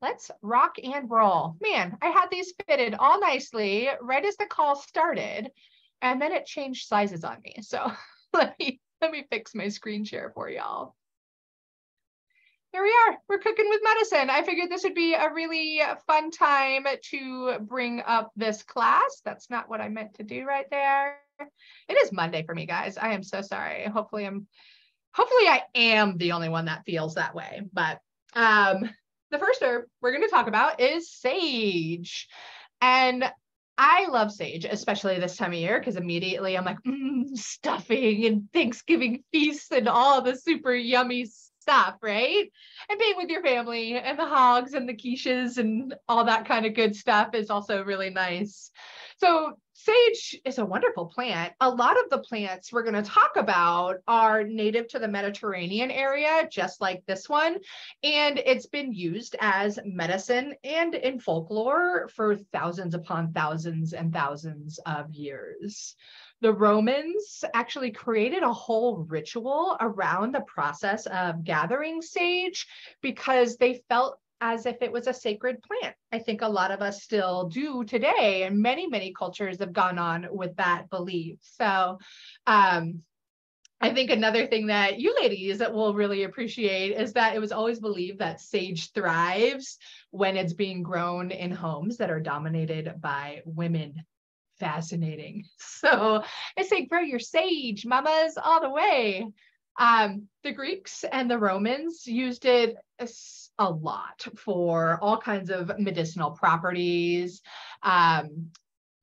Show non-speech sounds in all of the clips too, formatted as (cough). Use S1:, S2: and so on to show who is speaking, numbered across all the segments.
S1: let's rock and roll. Man, I had these fitted all nicely right as the call started, and then it changed sizes on me. So (laughs) let me let me fix my screen share for y'all. Here we are. We're cooking with medicine. I figured this would be a really fun time to bring up this class. That's not what I meant to do right there. It is Monday for me, guys. I am so sorry. Hopefully I'm hopefully I am the only one that feels that way. But um the first herb we're going to talk about is sage. And I love sage, especially this time of year, because immediately I'm like, mm, stuffing and Thanksgiving feasts and all the super yummy stuff, right? And being with your family and the hogs and the quiches and all that kind of good stuff is also really nice. So sage is a wonderful plant. A lot of the plants we're going to talk about are native to the Mediterranean area, just like this one. And it's been used as medicine and in folklore for thousands upon thousands and thousands of years. The Romans actually created a whole ritual around the process of gathering sage because they felt as if it was a sacred plant. I think a lot of us still do today, and many, many cultures have gone on with that belief. So, um, I think another thing that you ladies will really appreciate is that it was always believed that sage thrives when it's being grown in homes that are dominated by women. Fascinating. (laughs) So I say, grow your sage, mamas, all the way. Um, the Greeks and the Romans used it a lot for all kinds of medicinal properties. Um,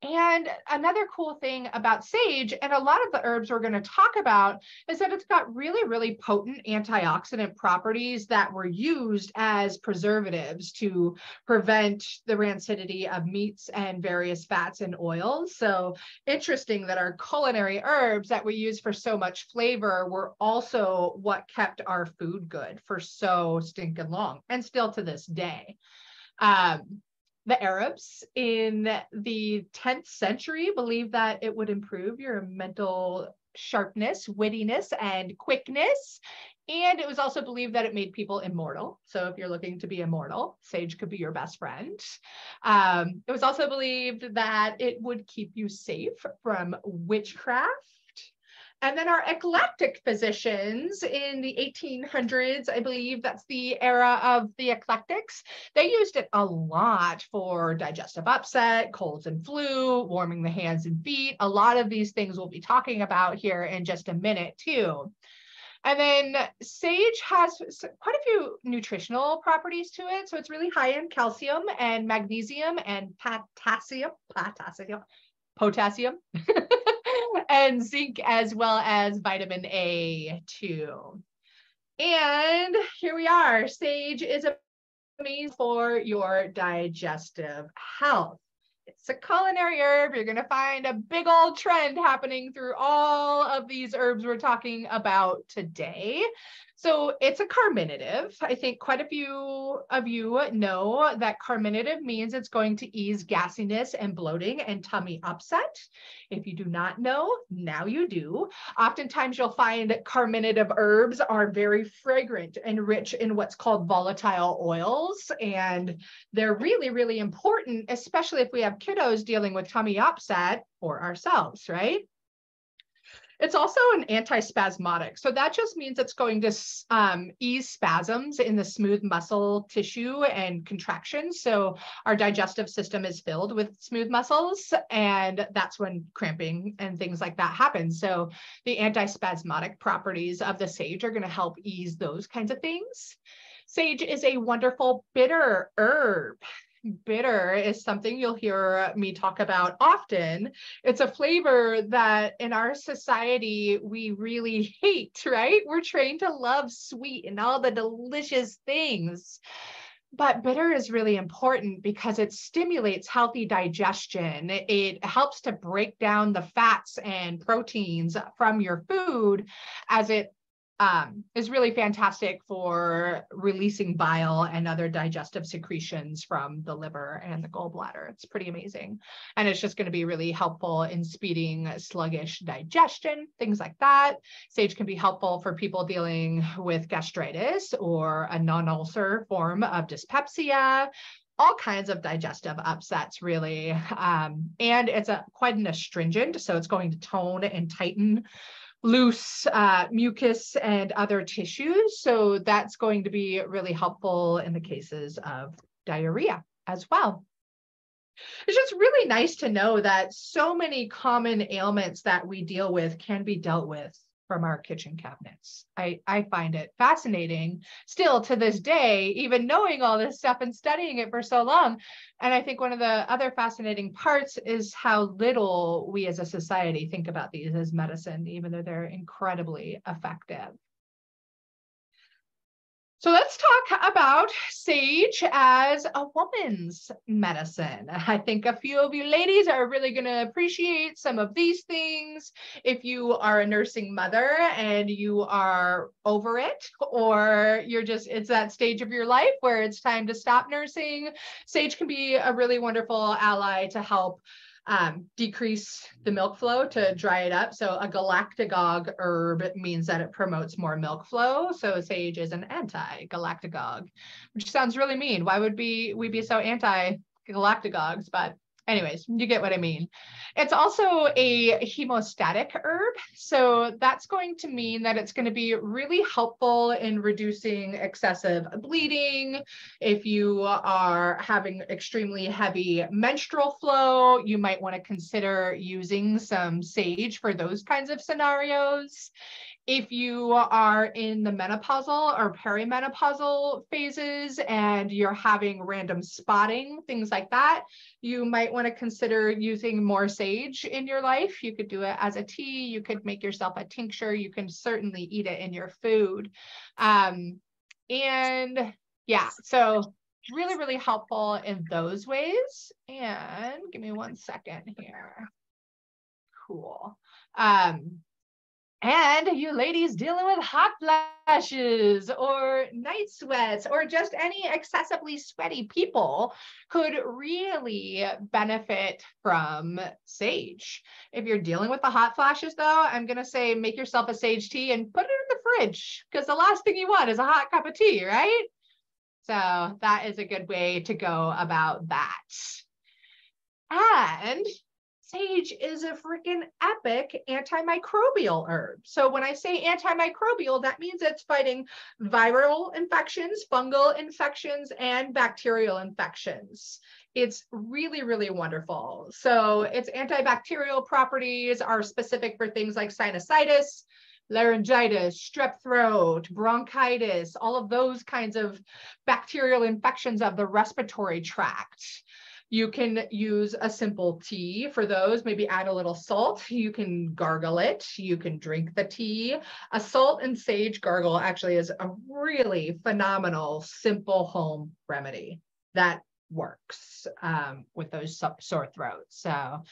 S1: and another cool thing about sage, and a lot of the herbs we're going to talk about, is that it's got really, really potent antioxidant properties that were used as preservatives to prevent the rancidity of meats and various fats and oils. So interesting that our culinary herbs that we use for so much flavor were also what kept our food good for so stinking long, and still to this day. Um, the Arabs in the 10th century believed that it would improve your mental sharpness, wittiness, and quickness. And it was also believed that it made people immortal. So if you're looking to be immortal, sage could be your best friend. Um, it was also believed that it would keep you safe from witchcraft and then our eclectic physicians in the 1800s, I believe that's the era of the eclectics, they used it a lot for digestive upset, colds and flu, warming the hands and feet. A lot of these things we'll be talking about here in just a minute, too. And then sage has quite a few nutritional properties to it. So it's really high in calcium and magnesium and potassium, potassium, potassium. (laughs) and zinc as well as vitamin A too. And here we are. Sage is amazing for your digestive health. It's a culinary herb. You're going to find a big old trend happening through all of these herbs we're talking about today. So it's a carminative. I think quite a few of you know that carminative means it's going to ease gassiness and bloating and tummy upset. If you do not know, now you do. Oftentimes you'll find that carminative herbs are very fragrant and rich in what's called volatile oils. And they're really, really important, especially if we have kiddos dealing with tummy upset or ourselves, right? It's also an antispasmodic. So that just means it's going to um, ease spasms in the smooth muscle tissue and contractions. So our digestive system is filled with smooth muscles, and that's when cramping and things like that happen. So the antispasmodic properties of the sage are going to help ease those kinds of things. Sage is a wonderful bitter herb bitter is something you'll hear me talk about often. It's a flavor that in our society we really hate, right? We're trained to love sweet and all the delicious things. But bitter is really important because it stimulates healthy digestion. It helps to break down the fats and proteins from your food as it um, is really fantastic for releasing bile and other digestive secretions from the liver and the gallbladder. It's pretty amazing. And it's just going to be really helpful in speeding sluggish digestion, things like that. Sage can be helpful for people dealing with gastritis or a non ulcer form of dyspepsia all kinds of digestive upsets really um, and it's a quite an astringent so it's going to tone and tighten loose uh, mucus and other tissues. So that's going to be really helpful in the cases of diarrhea as well. It's just really nice to know that so many common ailments that we deal with can be dealt with from our kitchen cabinets. I, I find it fascinating still to this day, even knowing all this stuff and studying it for so long. And I think one of the other fascinating parts is how little we as a society think about these as medicine, even though they're incredibly effective. So let's talk about sage as a woman's medicine. I think a few of you ladies are really going to appreciate some of these things. If you are a nursing mother and you are over it, or you're just, it's that stage of your life where it's time to stop nursing, sage can be a really wonderful ally to help um, decrease the milk flow to dry it up. So a galactagogue herb means that it promotes more milk flow. So sage is an anti-galactagogue, which sounds really mean. Why would be we be so anti-galactagogues? But anyways, you get what I mean. It's also a hemostatic herb. So that's going to mean that it's going to be really helpful in reducing excessive bleeding. If you are having extremely heavy menstrual flow, you might want to consider using some sage for those kinds of scenarios if you are in the menopausal or perimenopausal phases and you're having random spotting, things like that, you might want to consider using more sage in your life. You could do it as a tea, you could make yourself a tincture, you can certainly eat it in your food. Um, and yeah, so really, really helpful in those ways. And give me one second here. Cool. Um, and you ladies dealing with hot flashes or night sweats or just any excessively sweaty people could really benefit from sage. If you're dealing with the hot flashes, though, I'm going to say make yourself a sage tea and put it in the fridge because the last thing you want is a hot cup of tea, right? So that is a good way to go about that. And sage is a freaking epic antimicrobial herb. So when I say antimicrobial, that means it's fighting viral infections, fungal infections, and bacterial infections. It's really, really wonderful. So its antibacterial properties are specific for things like sinusitis, laryngitis, strep throat, bronchitis, all of those kinds of bacterial infections of the respiratory tract. You can use a simple tea for those, maybe add a little salt. You can gargle it. You can drink the tea. A salt and sage gargle actually is a really phenomenal, simple home remedy that works um, with those sore throats. So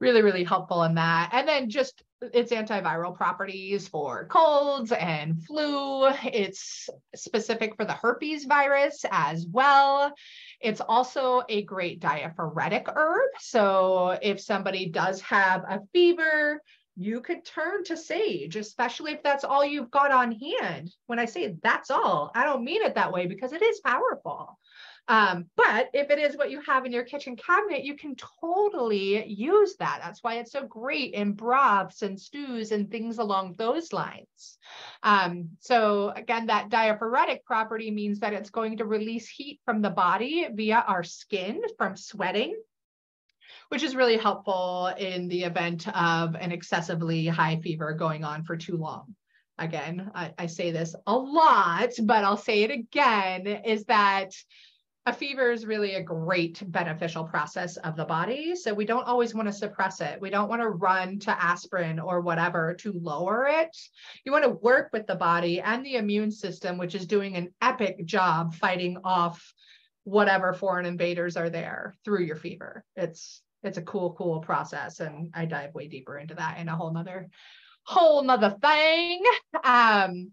S1: really, really helpful in that. And then just its antiviral properties for colds and flu. It's specific for the herpes virus as well. It's also a great diaphoretic herb. So if somebody does have a fever, you could turn to sage, especially if that's all you've got on hand. When I say that's all, I don't mean it that way because it is powerful. Um, but if it is what you have in your kitchen cabinet, you can totally use that. That's why it's so great in broths and stews and things along those lines. Um, so again, that diaphoretic property means that it's going to release heat from the body via our skin from sweating which is really helpful in the event of an excessively high fever going on for too long again, I, I, say this a lot, but I'll say it again, is that a fever is really a great beneficial process of the body. So we don't always want to suppress it. We don't want to run to aspirin or whatever to lower it. You want to work with the body and the immune system, which is doing an epic job fighting off whatever foreign invaders are there through your fever. It's it's a cool, cool process. And I dive way deeper into that in a whole nother whole nother thing. Um,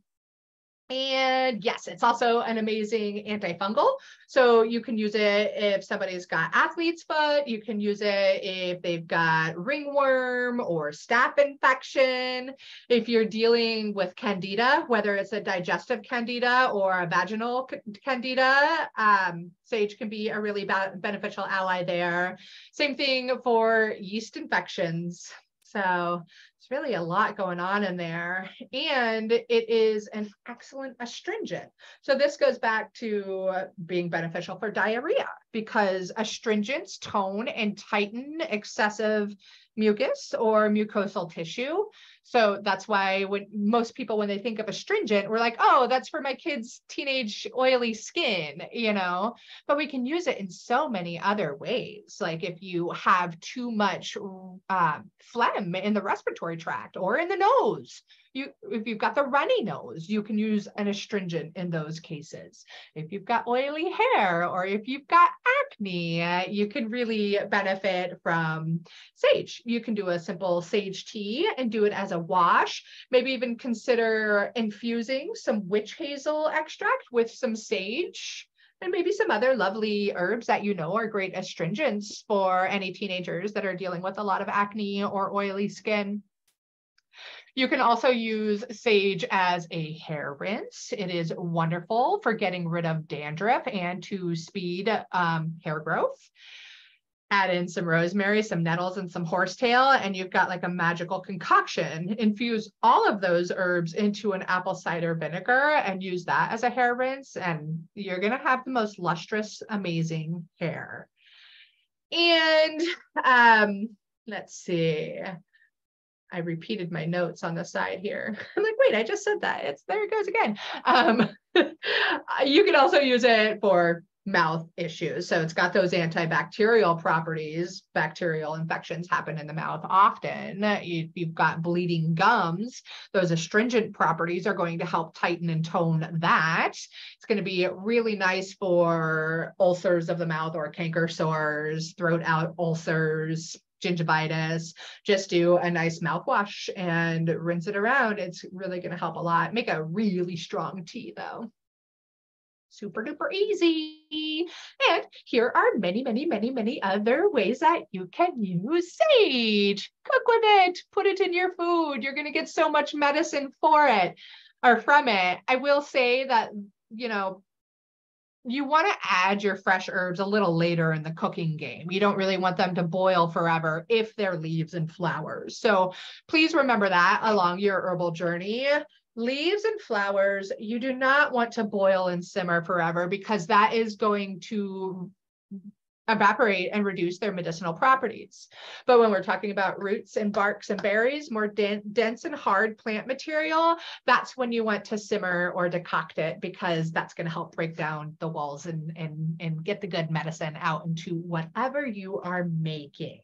S1: And yes, it's also an amazing antifungal. So you can use it if somebody's got athlete's foot. You can use it if they've got ringworm or staph infection. If you're dealing with candida, whether it's a digestive candida or a vaginal candida, um, sage can be a really beneficial ally there. Same thing for yeast infections. So it's really a lot going on in there. And it is an excellent astringent. So this goes back to being beneficial for diarrhea because astringents tone and tighten excessive mucus or mucosal tissue. So that's why when most people, when they think of astringent, we're like, oh, that's for my kid's teenage oily skin, you know, but we can use it in so many other ways. Like if you have too much uh, phlegm in the respiratory tract or in the nose, you if you've got the runny nose, you can use an astringent in those cases. If you've got oily hair or if you've got acne, uh, you can really benefit from sage. You can do a simple sage tea and do it as a wash. Maybe even consider infusing some witch hazel extract with some sage and maybe some other lovely herbs that you know are great astringents for any teenagers that are dealing with a lot of acne or oily skin. You can also use sage as a hair rinse. It is wonderful for getting rid of dandruff and to speed um, hair growth. Add in some rosemary, some nettles, and some horsetail, and you've got like a magical concoction. Infuse all of those herbs into an apple cider vinegar and use that as a hair rinse, and you're going to have the most lustrous, amazing hair. And um, let's see. I repeated my notes on the side here. (laughs) I'm like, wait, I just said that. It's there it goes again. Um, (laughs) you can also use it for mouth issues. So it's got those antibacterial properties. Bacterial infections happen in the mouth often. You, have got bleeding gums. Those astringent properties are going to help tighten and tone that. It's going to be really nice for ulcers of the mouth or canker sores, throat out ulcers, gingivitis, just do a nice mouthwash and rinse it around. It's really going to help a lot. Make a really strong tea though. Super duper easy. And here are many, many, many, many other ways that you can use sage. Cook with it, put it in your food. You're going to get so much medicine for it or from it. I will say that, you know, you want to add your fresh herbs a little later in the cooking game. You don't really want them to boil forever if they're leaves and flowers. So please remember that along your herbal journey. Leaves and flowers, you do not want to boil and simmer forever because that is going to evaporate and reduce their medicinal properties. But when we're talking about roots and barks and berries, more dense and hard plant material, that's when you want to simmer or decoct it because that's going to help break down the walls and, and, and get the good medicine out into whatever you are making.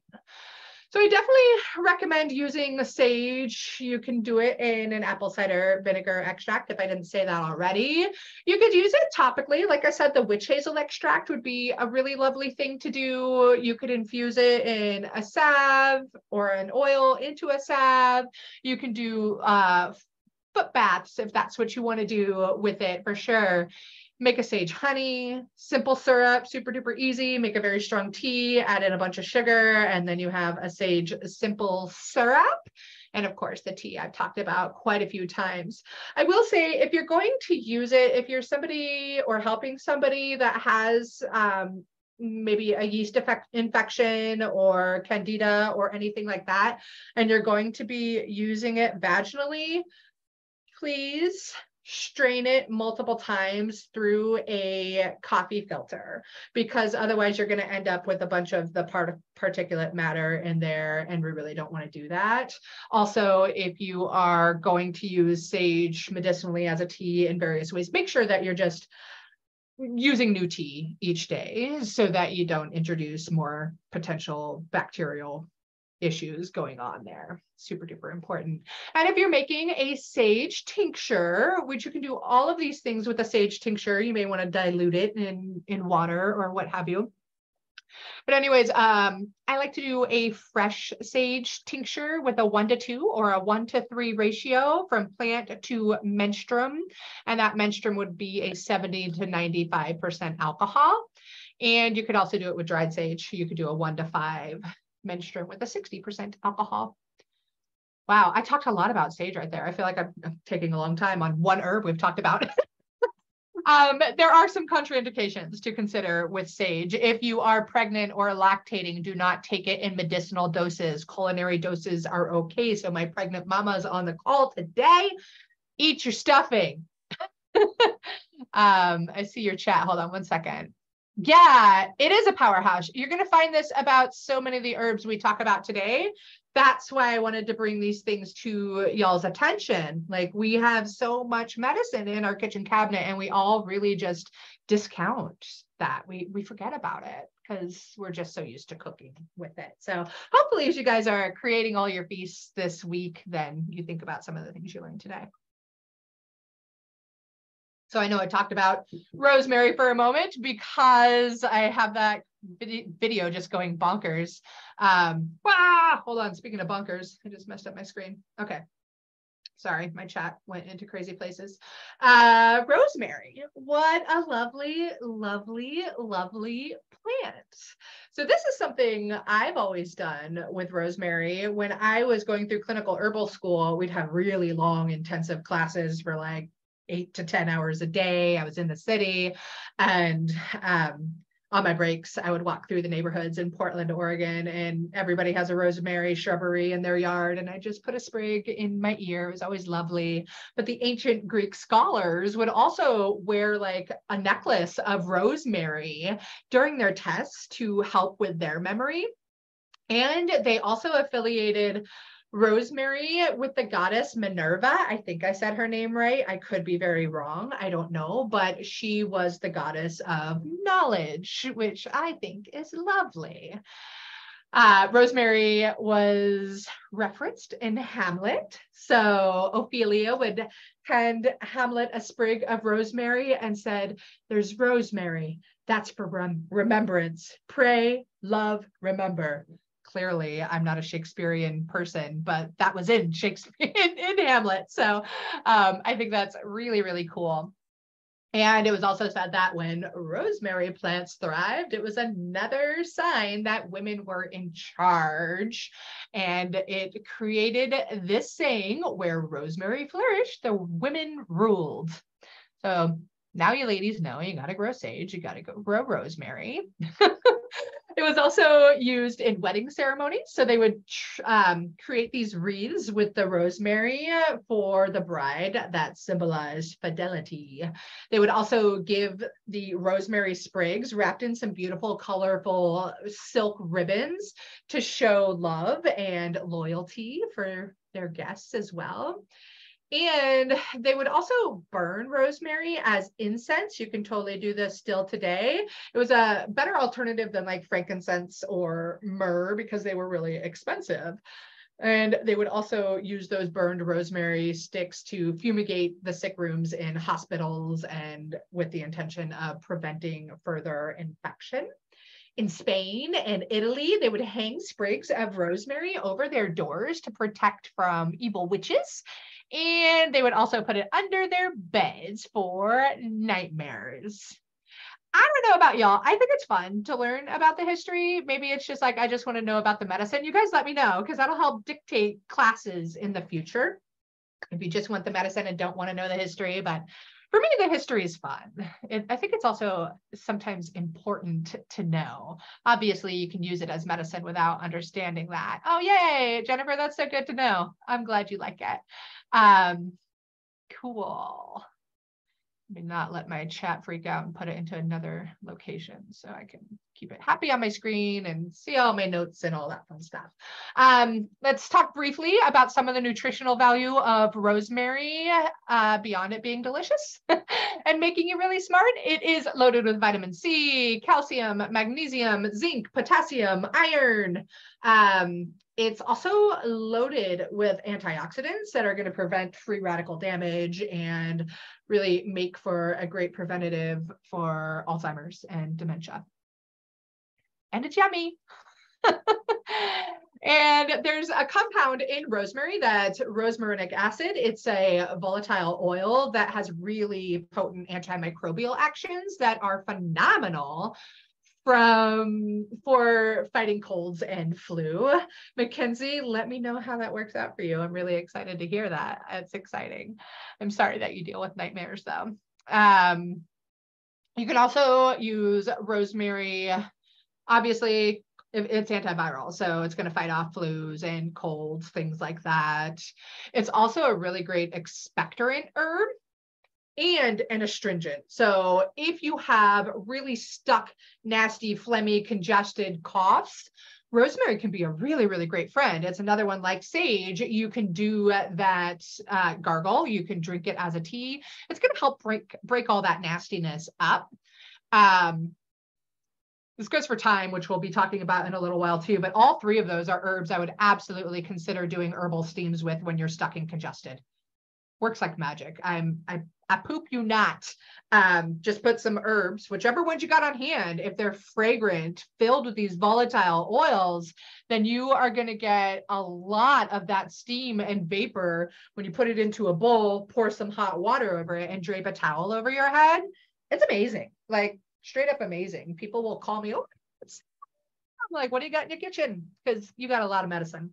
S1: So I definitely recommend using the sage. You can do it in an apple cider vinegar extract if I didn't say that already. You could use it topically. Like I said, the witch hazel extract would be a really lovely thing to do. You could infuse it in a salve or an oil into a salve. You can do uh, foot baths if that's what you want to do with it for sure make a sage honey, simple syrup, super duper easy, make a very strong tea, add in a bunch of sugar, and then you have a sage simple syrup. And of course, the tea I've talked about quite a few times. I will say, if you're going to use it, if you're somebody or helping somebody that has um, maybe a yeast effect, infection or candida or anything like that, and you're going to be using it vaginally, please strain it multiple times through a coffee filter because otherwise you're going to end up with a bunch of the part particulate matter in there and we really don't want to do that. Also if you are going to use sage medicinally as a tea in various ways make sure that you're just using new tea each day so that you don't introduce more potential bacterial issues going on there. Super duper important. And if you're making a sage tincture, which you can do all of these things with a sage tincture, you may want to dilute it in, in water or what have you. But anyways, um, I like to do a fresh sage tincture with a one to two or a one to three ratio from plant to menstruum. And that menstruum would be a 70 to 95% alcohol. And you could also do it with dried sage. You could do a one to five menstruum with a 60% alcohol. Wow, I talked a lot about sage right there. I feel like I'm, I'm taking a long time on one herb we've talked about. (laughs) Um, there are some contraindications to consider with sage. If you are pregnant or lactating, do not take it in medicinal doses. Culinary doses are okay. So my pregnant mama's on the call today. Eat your stuffing. (laughs) um, I see your chat. Hold on one second. Yeah, it is a powerhouse. You're going to find this about so many of the herbs we talk about today that's why I wanted to bring these things to y'all's attention. Like we have so much medicine in our kitchen cabinet and we all really just discount that. We we forget about it because we're just so used to cooking with it. So hopefully as you guys are creating all your feasts this week, then you think about some of the things you learned today. So I know I talked about rosemary for a moment because I have that video just going bonkers. Um, ah, hold on. Speaking of bunkers, I just messed up my screen. Okay. Sorry, my chat went into crazy places. Uh, rosemary. What a lovely, lovely, lovely plant. So this is something I've always done with rosemary. When I was going through clinical herbal school, we'd have really long, intensive classes for like eight to 10 hours a day. I was in the city and um, on my breaks, I would walk through the neighborhoods in Portland, Oregon, and everybody has a rosemary shrubbery in their yard. And I just put a sprig in my ear. It was always lovely. But the ancient Greek scholars would also wear like a necklace of rosemary during their tests to help with their memory. And they also affiliated Rosemary with the goddess Minerva. I think I said her name right. I could be very wrong. I don't know, but she was the goddess of knowledge, which I think is lovely. Uh, Rosemary was referenced in Hamlet. So Ophelia would hand Hamlet a sprig of rosemary and said, There's rosemary. That's for rem- remembrance. Pray, love, remember clearly I'm not a Shakespearean person, but that was in (laughs) Shakespeare in, in Hamlet. So um, I think that's really, really cool. And it was also said that when rosemary plants thrived, it was another sign that women were in charge. And it created this saying where rosemary flourished, the women ruled. So now you ladies know you got to grow sage, you got to go grow rosemary. (laughs) It was also used in wedding ceremonies. So they would um, create these wreaths with the rosemary for the bride that symbolized fidelity. They would also give the rosemary sprigs wrapped in some beautiful, colorful silk ribbons to show love and loyalty for their guests as well. And they would also burn rosemary as incense. You can totally do this still today. It was a better alternative than like frankincense or myrrh because they were really expensive. And they would also use those burned rosemary sticks to fumigate the sick rooms in hospitals and with the intention of preventing further infection. In Spain and Italy, they would hang sprigs of rosemary over their doors to protect from evil witches and they would also put it under their beds for nightmares. I don't know about y'all. I think it's fun to learn about the history. Maybe it's just like I just want to know about the medicine. You guys let me know because that'll help dictate classes in the future. If you just want the medicine and don't want to know the history, but for me, the history is fun. It, I think it's also sometimes important to know. Obviously, you can use it as medicine without understanding that. Oh, yay, Jennifer, that's so good to know. I'm glad you like it. Um, cool. Me not let my chat freak out and put it into another location so I can keep it happy on my screen and see all my notes and all that fun stuff. Um, let's talk briefly about some of the nutritional value of rosemary uh, beyond it being delicious (laughs) and making you really smart. It is loaded with vitamin C, calcium, magnesium, zinc, potassium, iron. Um, it's also loaded with antioxidants that are going to prevent free radical damage and really make for a great preventative for Alzheimer's and dementia. and it's yummy. (laughs) and there's a compound in rosemary that's rosmarinic acid. It's a volatile oil that has really potent antimicrobial actions that are phenomenal from for fighting colds and flu. Mackenzie, let me know how that works out for you. I'm really excited to hear that. It's exciting. I'm sorry that you deal with nightmares though. Um, you can also use rosemary. Obviously, it's antiviral, so it's going to fight off flus and colds, things like that. It's also a really great expectorant herb and an astringent. So if you have really stuck, nasty, phlegmy, congested coughs, rosemary can be a really, really great friend. It's another one like sage. You can do that uh, gargle. You can drink it as a tea. It's going to help break break all that nastiness up. Um, this goes for thyme, which we'll be talking about in a little while too. But all three of those are herbs I would absolutely consider doing herbal steams with when you're stuck and congested. Works like magic. I'm I I poop you not. Um, just put some herbs, whichever ones you got on hand. If they're fragrant, filled with these volatile oils, then you are going to get a lot of that steam and vapor when you put it into a bowl, pour some hot water over it, and drape a towel over your head. It's amazing. Like straight up amazing. People will call me, oh, I'm like, what do you got in your kitchen? Because you got a lot of medicine.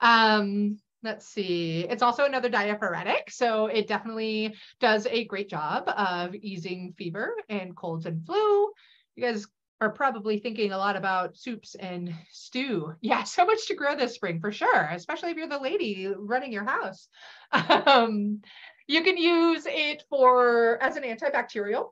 S1: Um, Let's see. It's also another diaphoretic. So it definitely does a great job of easing fever and colds and flu. You guys are probably thinking a lot about soups and stew. (laughs) Yeah, so much to grow this spring for sure, especially if you're the lady running your house. (laughs) Um, you can use it for as an antibacterial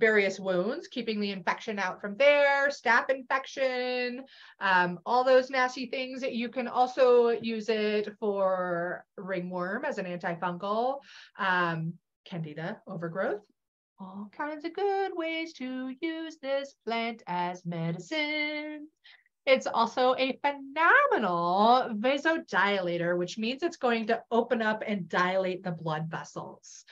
S1: various wounds, keeping the infection out from there, staph infection, um, all those nasty things. You can also use it for ringworm as an antifungal, um, candida overgrowth. All kinds of good ways to use this plant as medicine. It's also a phenomenal vasodilator, which means it's going to open up and dilate the blood vessels.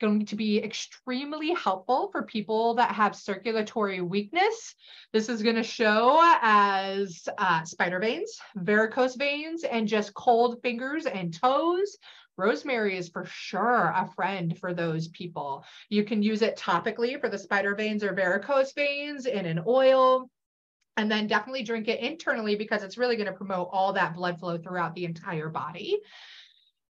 S1: Going to be extremely helpful for people that have circulatory weakness. This is going to show as uh, spider veins, varicose veins, and just cold fingers and toes. Rosemary is for sure a friend for those people. You can use it topically for the spider veins or varicose veins in an oil and then definitely drink it internally because it's really going to promote all that blood flow throughout the entire body.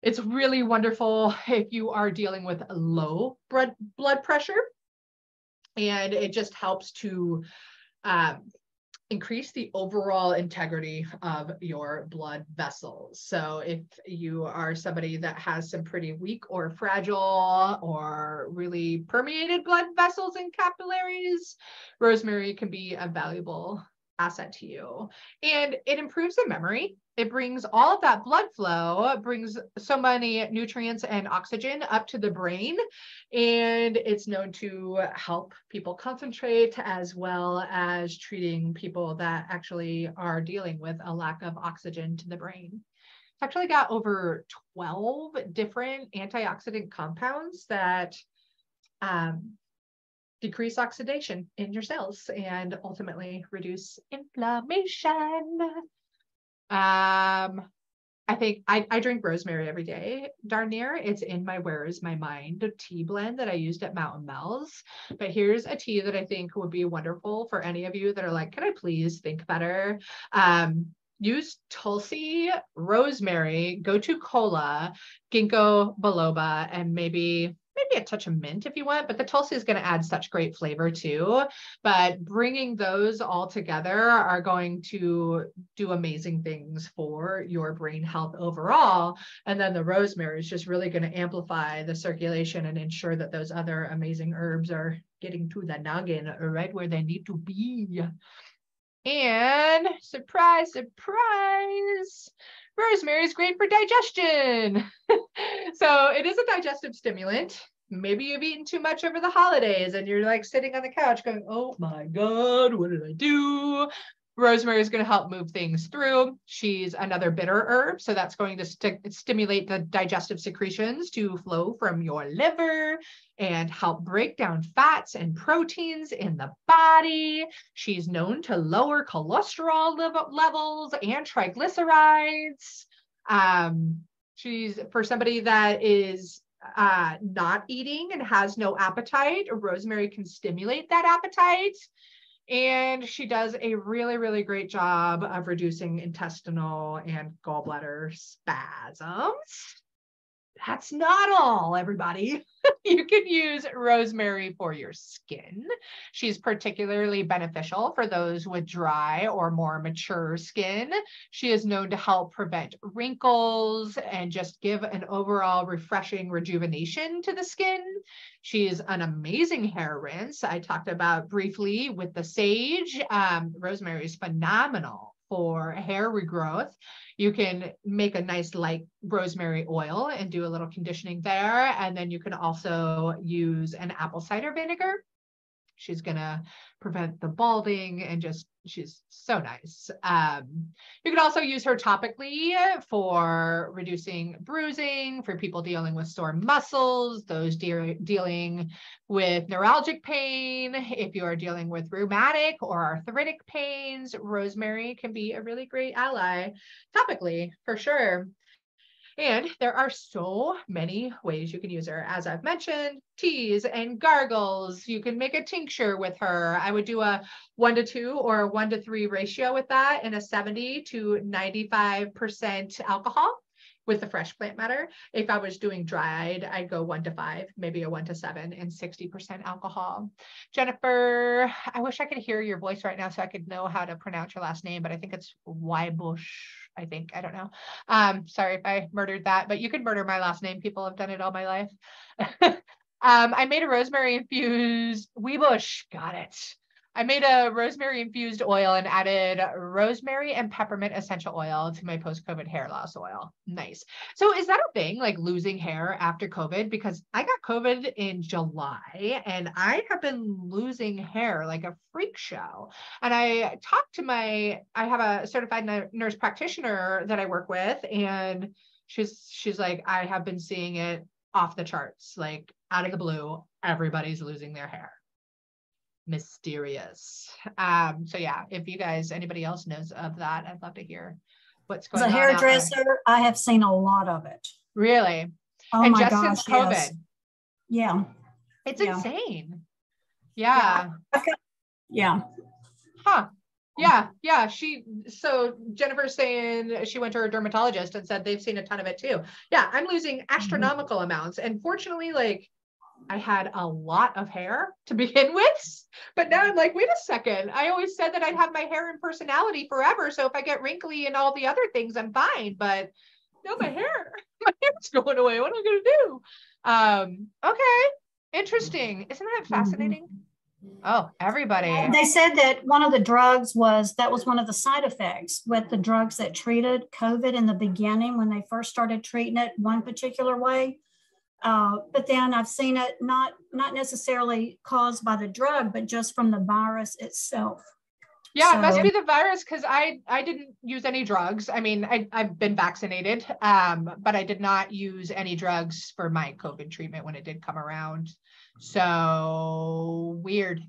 S1: It's really wonderful if you are dealing with low blood, blood pressure. And it just helps to um, increase the overall integrity of your blood vessels. So if you are somebody that has some pretty weak or fragile or really permeated blood vessels and capillaries, rosemary can be a valuable asset to you. And it improves the memory. It brings all of that blood flow, brings so many nutrients and oxygen up to the brain. And it's known to help people concentrate as well as treating people that actually are dealing with a lack of oxygen to the brain. It's actually got over 12 different antioxidant compounds that um, decrease oxidation in your cells and ultimately reduce inflammation. Um, I think I, I drink rosemary every day, darn near. It's in my Where is My Mind tea blend that I used at Mountain Mel's. But here's a tea that I think would be wonderful for any of you that are like, can I please think better? Um, use tulsi, rosemary, gotu kola, ginkgo biloba, and maybe maybe a touch of mint if you want, but the Tulsi is going to add such great flavor too. But bringing those all together are going to do amazing things for your brain health overall. And then the rosemary is just really going to amplify the circulation and ensure that those other amazing herbs are getting to the noggin right where they need to be. And surprise, surprise, rosemary is great for digestion. (laughs) so it is a digestive stimulant. Maybe you've eaten too much over the holidays and you're like sitting on the couch going, oh my God, what did I do? Rosemary is going to help move things through. She's another bitter herb, so that's going to st- stimulate the digestive secretions to flow from your liver and help break down fats and proteins in the body. She's known to lower cholesterol levels and triglycerides. Um, she's for somebody that is uh, not eating and has no appetite, rosemary can stimulate that appetite and she does a really, really great job of reducing intestinal and gallbladder spasms. That's not all, everybody. (laughs) you can use rosemary for your skin. She's particularly beneficial for those with dry or more mature skin. She is known to help prevent wrinkles and just give an overall refreshing rejuvenation to the skin. She is an amazing hair rinse. I talked about briefly with the sage. Um, rosemary is phenomenal for hair regrowth. You can make a nice light rosemary oil and do a little conditioning there. And then you can also use an apple cider vinegar. She's going to prevent the balding and just she's so nice. Um, you can also use her topically for reducing bruising, for people dealing with sore muscles, those de- dealing with neuralgic pain. If you are dealing with rheumatic or arthritic pains, rosemary can be a really great ally topically for sure. And there are so many ways you can use her. As I've mentioned, teas and gargles. You can make a tincture with her. I would do a one to two or one to three ratio with that in a 70 to 95% alcohol with the fresh plant matter. If I was doing dried, I'd go one to five, maybe a one to seven and 60% alcohol. Jennifer, I wish I could hear your voice right now so I could know how to pronounce your last name, but I think it's Wybush. I think, I don't know. Um, sorry if I murdered that, but you can murder my last name. People have done it all my life. (laughs) um, I made a rosemary infused Weebush. Got it. I made a rosemary infused oil and added rosemary and peppermint essential oil to my post COVID hair loss oil. Nice. So, is that a thing like losing hair after COVID? Because I got COVID in July and I have been losing hair like a freak show. And I talked to my, I have a certified nurse practitioner that I work with, and she's she's like, I have been seeing it off the charts, like out of the blue, everybody's losing their hair mysterious. Um, so yeah, if you guys, anybody else knows of that, I'd love to hear what's going
S2: on. As a hairdresser, I have seen a lot of it.
S1: Really?
S2: Oh and my just gosh, since COVID. Yes. Yeah.
S1: It's yeah. insane. Yeah.
S2: Yeah. yeah.
S1: Huh. Yeah, yeah. She so Jennifer's saying she went to her dermatologist and said they've seen a ton of it too. Yeah, I'm losing mm-hmm. astronomical mm-hmm. amounts. And fortunately, like I had a lot of hair to (laughs) begin with, but now I'm like, wait a second. I always said that I'd have my hair and personality forever. So if I get wrinkly and all the other things, I'm fine. But no, my hair, (laughs) my hair's going away. What am I going to do? Um, okay, interesting. Isn't that fascinating? Oh, everybody.
S2: They said that one of the drugs was that was one of the side effects with the drugs that treated COVID in the beginning when they first started treating it one particular way uh, but then I've seen it not not necessarily caused by the drug, but just from the virus itself.
S1: Yeah, so, it must be the virus because I I didn't use any drugs. I mean, I I've been vaccinated, um, but I did not use any drugs for my COVID treatment when it did come around. So weird.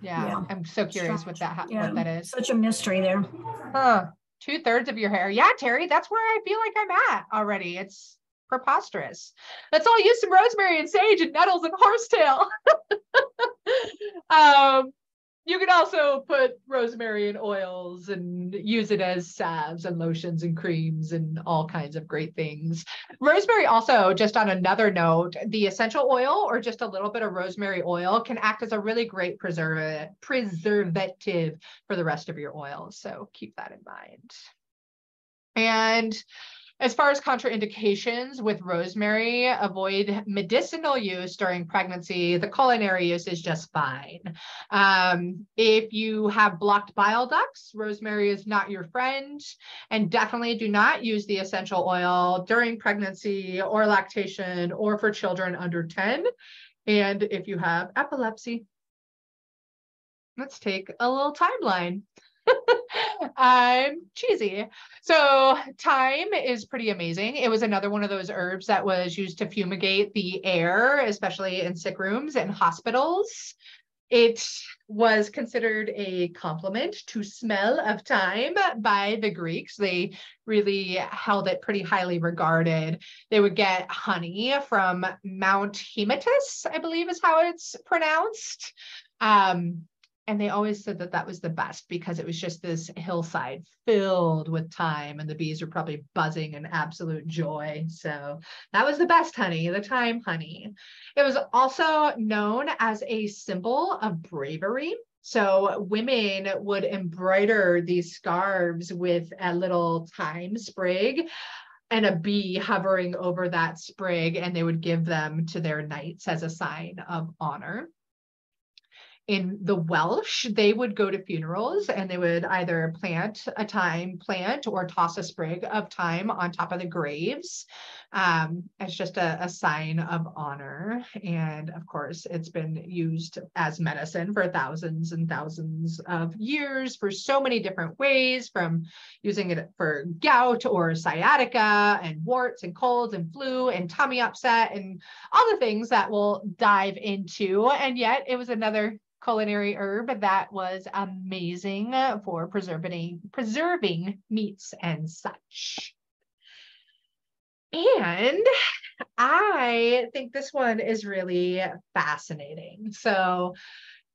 S1: Yeah, yeah. I'm so curious what that yeah. what that is.
S2: Such a mystery there.
S1: Huh. Two thirds of your hair. Yeah, Terry, that's where I feel like I'm at already. It's preposterous. Let's all use some rosemary and sage and nettles and horsetail. (laughs) um, you can also put rosemary in oils and use it as salves and lotions and creams and all kinds of great things. Rosemary also, just on another note, the essential oil or just a little bit of rosemary oil can act as a really great preservative preservative for the rest of your oils. So keep that in mind. And as far as contraindications with rosemary, avoid medicinal use during pregnancy. The culinary use is just fine. Um, if you have blocked bile ducts, rosemary is not your friend. And definitely do not use the essential oil during pregnancy or lactation or for children under 10. And if you have epilepsy, let's take a little timeline. I'm cheesy. So thyme is pretty amazing. It was another one of those herbs that was used to fumigate the air, especially in sick rooms and hospitals. It was considered a compliment to smell of thyme by the Greeks. They really held it pretty highly regarded. They would get honey from Mount Hymettus, I believe is how it's pronounced. Um, and they always said that that was the best because it was just this hillside filled with thyme and the bees were probably buzzing in absolute joy. So that was the best honey the thyme honey. It was also known as a symbol of bravery. So women would embroider these scarves with a little thyme sprig and a bee hovering over that sprig and they would give them to their knights as a sign of honor in the Welsh, they would go to funerals and they would either plant a thyme plant or toss a sprig of thyme on top of the graves um, as just a, a sign of honor. And of course, it's been used as medicine for thousands and thousands of years for so many different ways, from using it for gout or sciatica and warts and colds and flu and tummy upset and all the things that we'll dive into. And yet, it was another culinary herb that was amazing for preserving preserving meats and such. And I think this one is really fascinating. So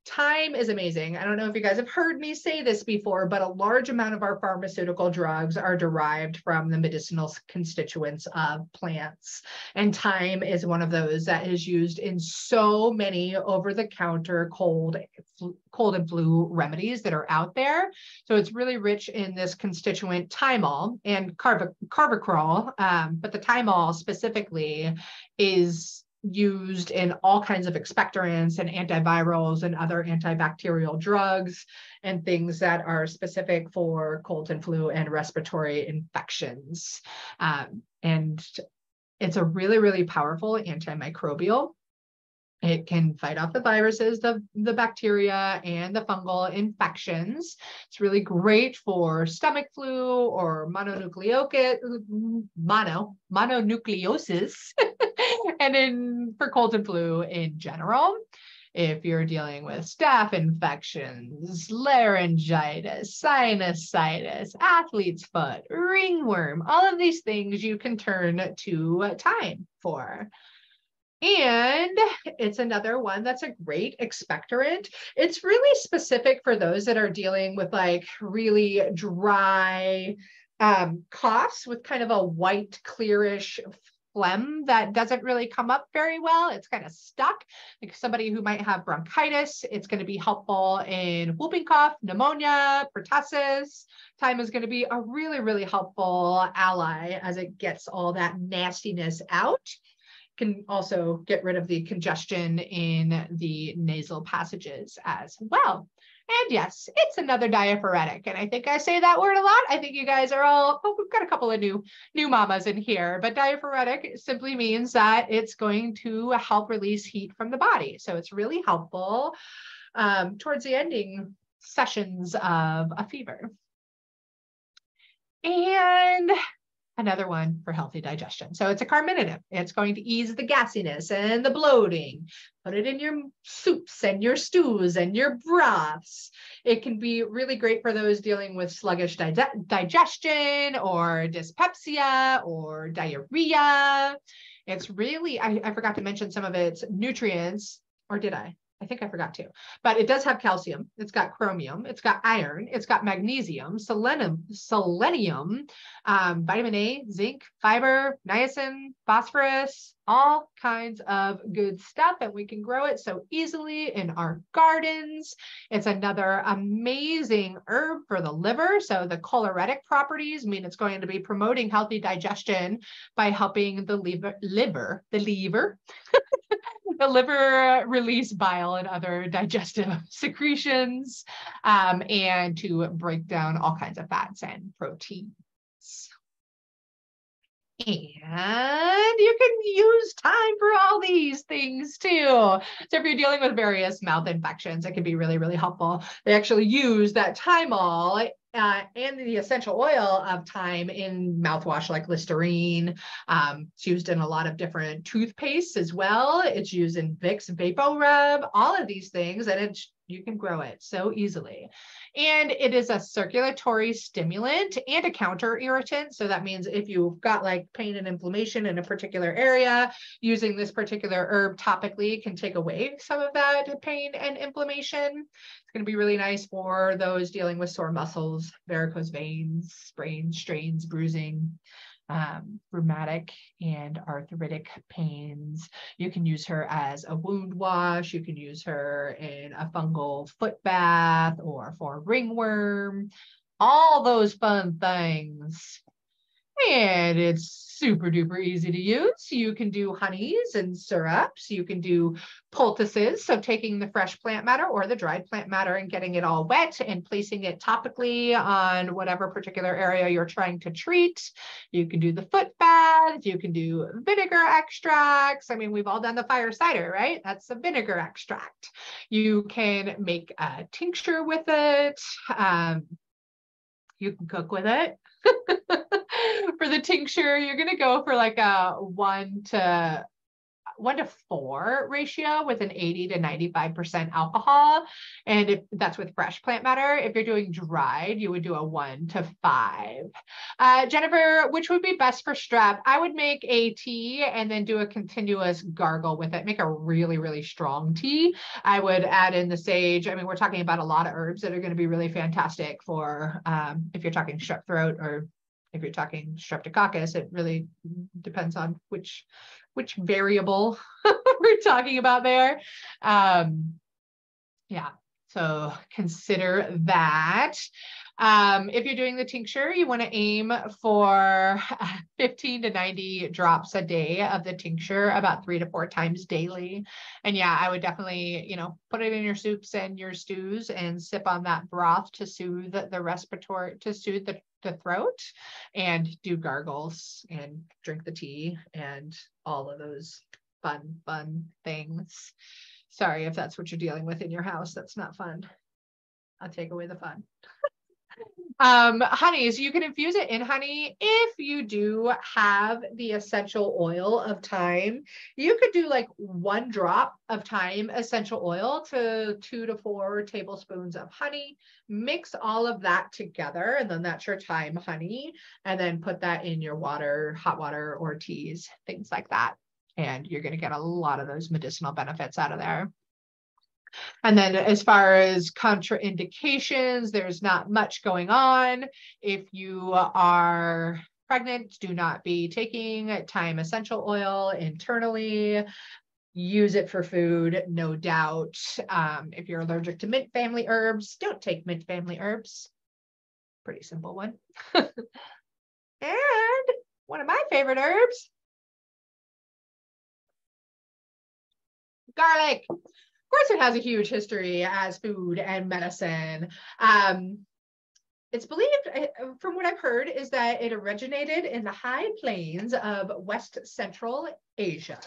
S1: Thyme is amazing. I don't know if you guys have heard me say this before, but a large amount of our pharmaceutical drugs are derived from the medicinal constituents of plants. And thyme is one of those that is used in so many over the counter cold, cold and flu remedies that are out there. So it's really rich in this constituent thymol and carv- carvacrol, um, but the thymol specifically is used in all kinds of expectorants and antivirals and other antibacterial drugs and things that are specific for cold and flu and respiratory infections. Um, and it's a really, really powerful antimicrobial. It can fight off the viruses, the, the bacteria, and the fungal infections. It's really great for stomach flu or mononucleosis, mono, mononucleosis, (laughs) and in for cold and flu in general. If you're dealing with staph infections, laryngitis, sinusitis, athlete's foot, ringworm, all of these things you can turn to thyme for. And it's another one that's a great expectorant. It's really specific for those that are dealing with like really dry um, coughs with kind of a white, clearish phlegm that doesn't really come up very well. It's kind of stuck. Like somebody who might have bronchitis, it's going to be helpful in whooping cough, pneumonia, pertussis. Thyme is going to be a really, really helpful ally as it gets all that nastiness out can also get rid of the congestion in the nasal passages as well. And yes, it's another diaphoretic. And I think I say that word a lot. I think you guys are all, oh, we've got a couple of new, new mamas in here, but diaphoretic simply means that it's going to help release heat from the body. So it's really helpful um, towards the ending sessions of a fever. And another one for healthy digestion. So it's a carminative. It's going to ease the gassiness and the bloating. Put it in your soups and your stews and your broths. It can be really great for those dealing with sluggish di digestion or dyspepsia or diarrhea. It's really, I, I forgot to mention some of its nutrients, or did I? I think I forgot to, but it does have calcium. It's got chromium. It's got iron. It's got magnesium, selenium, selenium, um, vitamin A, zinc, fiber, niacin, phosphorus, all kinds of good stuff. And we can grow it so easily in our gardens. It's another amazing herb for the liver. So the choleretic properties mean it's going to be promoting healthy digestion by helping the liver, liver, the liver. (laughs) the liver release bile and other digestive (laughs) secretions um, and to break down all kinds of fats and proteins. And you can use thyme for all these things too. So if you're dealing with various mouth infections, it can be really, really helpful. They actually use that thymol uh, and the essential oil of thyme in mouthwash like Listerine. Um, it's used in a lot of different toothpastes as well. It's used in Vicks VapoRub, all of these things, and it's you can grow it so easily. And it is a circulatory stimulant and a counter irritant. So that means if you've got like pain and inflammation in a particular area, using this particular herb topically can take away some of that pain and inflammation. It's going to be really nice for those dealing with sore muscles, varicose veins, sprains, strains, bruising um, rheumatic and arthritic pains. You can use her as a wound wash. You can use her in a fungal foot bath or for ringworm, all those fun things. And it's super duper easy to use. You can do honeys and syrups. You can do poultices. So taking the fresh plant matter or the dried plant matter and getting it all wet and placing it topically on whatever particular area you're trying to treat. You can do the foot bath. You can do vinegar extracts. I mean, we've all done the fire cider, right? That's a vinegar extract. You can make a tincture with it. Um, you can cook with it. (laughs) (laughs) for the tincture, you're going to go for like a one to one to four ratio with an 80 to 95% alcohol. And if that's with fresh plant matter, if you're doing dried, you would do a one to five. Uh, Jennifer, which would be best for strep? I would make a tea and then do a continuous gargle with it. Make a really, really strong tea. I would add in the sage. I mean, we're talking about a lot of herbs that are going to be really fantastic for um, if you're talking strep throat or if you're talking streptococcus, it really depends on which which variable (laughs) we're talking about there. Um, yeah, so consider that. Um, if you're doing the tincture, you want to aim for (laughs) 15 to 90 drops a day of the tincture, about three to four times daily. And yeah, I would definitely, you know, put it in your soups and your stews and sip on that broth to soothe the respiratory, to soothe the, the throat and do gargles and drink the tea and all of those fun, fun things. Sorry if that's what you're dealing with in your house. That's not fun. I'll take away the fun. Um, honeys, you can infuse it in honey if you do have the essential oil of thyme. You could do like one drop of thyme essential oil to two to four tablespoons of honey. Mix all of that together, and then that's your thyme honey. And then put that in your water, hot water, or teas, things like that. And you're going to get a lot of those medicinal benefits out of there. And then as far as contraindications, there's not much going on. If you are pregnant, do not be taking thyme essential oil internally. Use it for food, no doubt. Um, if you're allergic to mint family herbs, don't take mint family herbs. Pretty simple one. (laughs) and one of my favorite herbs, garlic. Of course, it has a huge history as food and medicine. Um, it's believed, from what I've heard, is that it originated in the high plains of West Central Asia.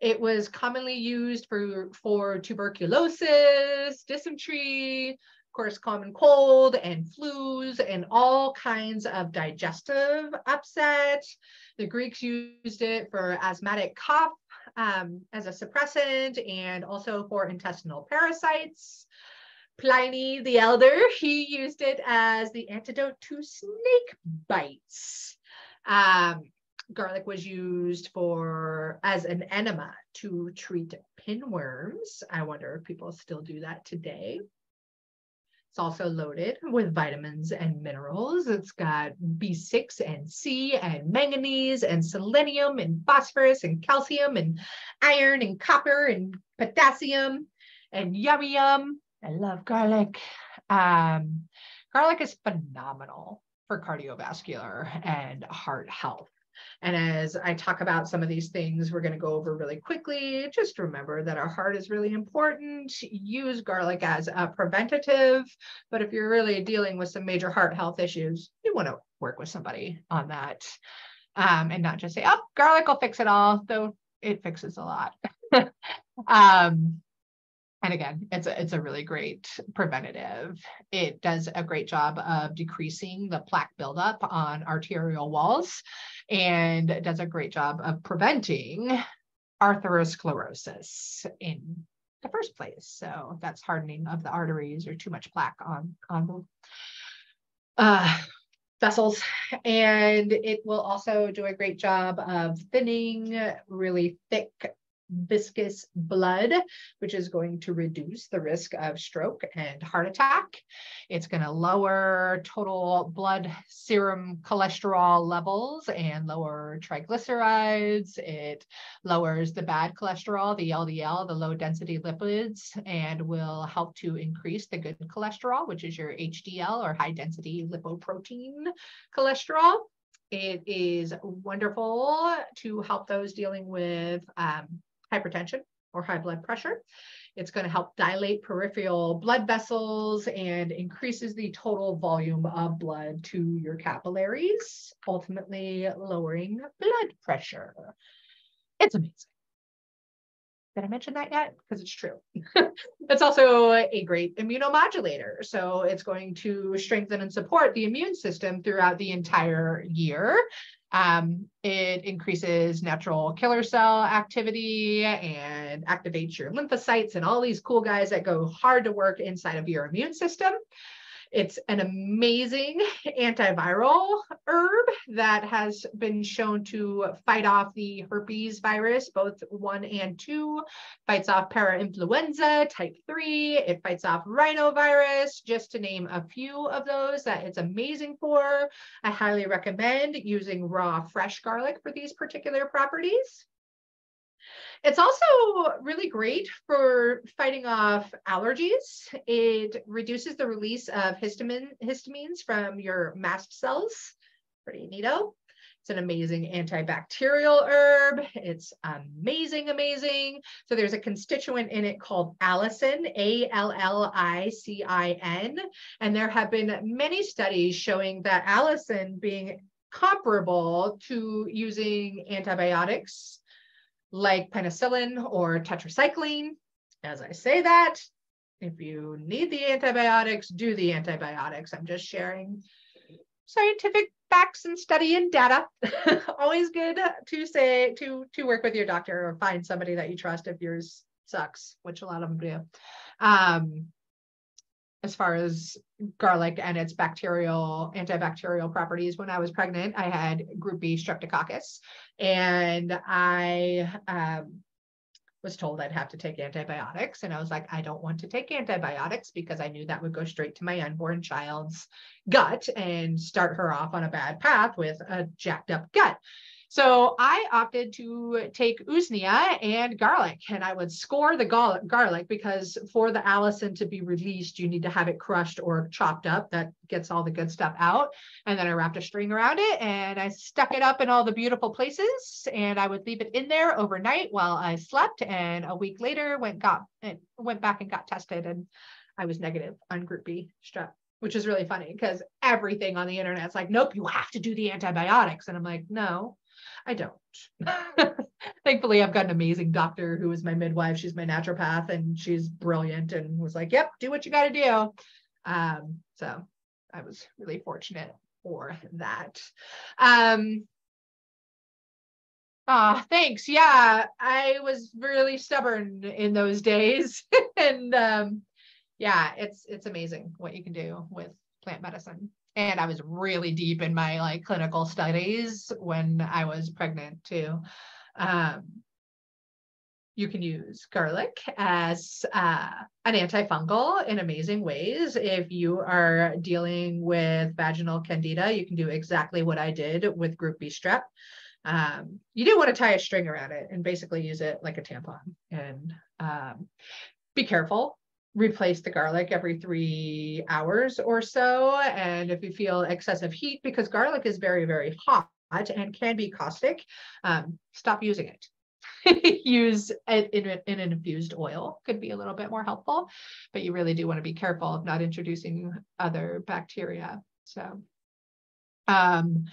S1: It was commonly used for, for tuberculosis, dysentery, of course, common cold and flus and all kinds of digestive upset. The Greeks used it for asthmatic cough um, as a suppressant and also for intestinal parasites. Pliny the Elder, he used it as the antidote to snake bites. Um, garlic was used for as an enema to treat pinworms. I wonder if people still do that today. It's also loaded with vitamins and minerals. It's got B6 and C and manganese and selenium and phosphorus and calcium and iron and copper and potassium and yummy yum. I love garlic. Um, garlic is phenomenal for cardiovascular and heart health. And as I talk about some of these things, we're going to go over really quickly. Just remember that our heart is really important. Use garlic as a preventative. But if you're really dealing with some major heart health issues, you want to work with somebody on that um, and not just say, oh, garlic will fix it all, though it fixes a lot. (laughs) um, and again, it's a, it's a really great preventative. It does a great job of decreasing the plaque buildup on arterial walls and does a great job of preventing atherosclerosis in the first place. So that's hardening of the arteries or too much plaque on, on the uh, vessels. And it will also do a great job of thinning really thick viscous blood, which is going to reduce the risk of stroke and heart attack. It's going to lower total blood serum cholesterol levels and lower triglycerides. It lowers the bad cholesterol, the LDL, the low density lipids, and will help to increase the good cholesterol, which is your HDL or high density lipoprotein cholesterol. It is wonderful to help those dealing with um, hypertension or high blood pressure. It's going to help dilate peripheral blood vessels and increases the total volume of blood to your capillaries, ultimately lowering blood pressure. It's amazing. Did I mention that yet? Because it's true. (laughs) it's also a great immunomodulator. So it's going to strengthen and support the immune system throughout the entire year. Um, it increases natural killer cell activity and activates your lymphocytes and all these cool guys that go hard to work inside of your immune system. It's an amazing antiviral herb that has been shown to fight off the herpes virus, both one and two, fights off parainfluenza type three, it fights off rhinovirus, just to name a few of those that it's amazing for. I highly recommend using raw fresh garlic for these particular properties. It's also really great for fighting off allergies. It reduces the release of histamine, histamines from your mast cells. Pretty neato. It's an amazing antibacterial herb. It's amazing, amazing. So there's a constituent in it called allicin, A-L-L-I-C-I-N. And there have been many studies showing that allicin being comparable to using antibiotics like penicillin or tetracycline. As I say that, if you need the antibiotics, do the antibiotics. I'm just sharing scientific facts and study and data. (laughs) Always good to say to to work with your doctor or find somebody that you trust if yours sucks, which a lot of them do. Um, as far as garlic and its bacterial antibacterial properties when i was pregnant i had group b streptococcus and i um, was told i'd have to take antibiotics and i was like i don't want to take antibiotics because i knew that would go straight to my unborn child's gut and start her off on a bad path with a jacked up gut so I opted to take usnea and garlic, and I would score the garlic because for the allicin to be released, you need to have it crushed or chopped up. That gets all the good stuff out. And then I wrapped a string around it and I stuck it up in all the beautiful places. And I would leave it in there overnight while I slept. And a week later, went got and went back and got tested, and I was negative on Group B strep which is really funny because everything on the internet is like, nope, you have to do the antibiotics. And I'm like, no, I don't. (laughs) Thankfully, I've got an amazing doctor who is my midwife. She's my naturopath and she's brilliant and was like, yep, do what you got to do. Um, so I was really fortunate for that. Um, Ah, oh, thanks. Yeah, I was really stubborn in those days. (laughs) and um, yeah, it's it's amazing what you can do with plant medicine and I was really deep in my like clinical studies when I was pregnant too. Um, you can use garlic as uh, an antifungal in amazing ways. If you are dealing with vaginal candida, you can do exactly what I did with group B strep. Um, you do want to tie a string around it and basically use it like a tampon and um, be careful replace the garlic every three hours or so. And if you feel excessive heat, because garlic is very, very hot and can be caustic, um, stop using it. (laughs) Use it in, in, an infused oil, could be a little bit more helpful, but you really do want to be careful of not introducing other bacteria. So, um,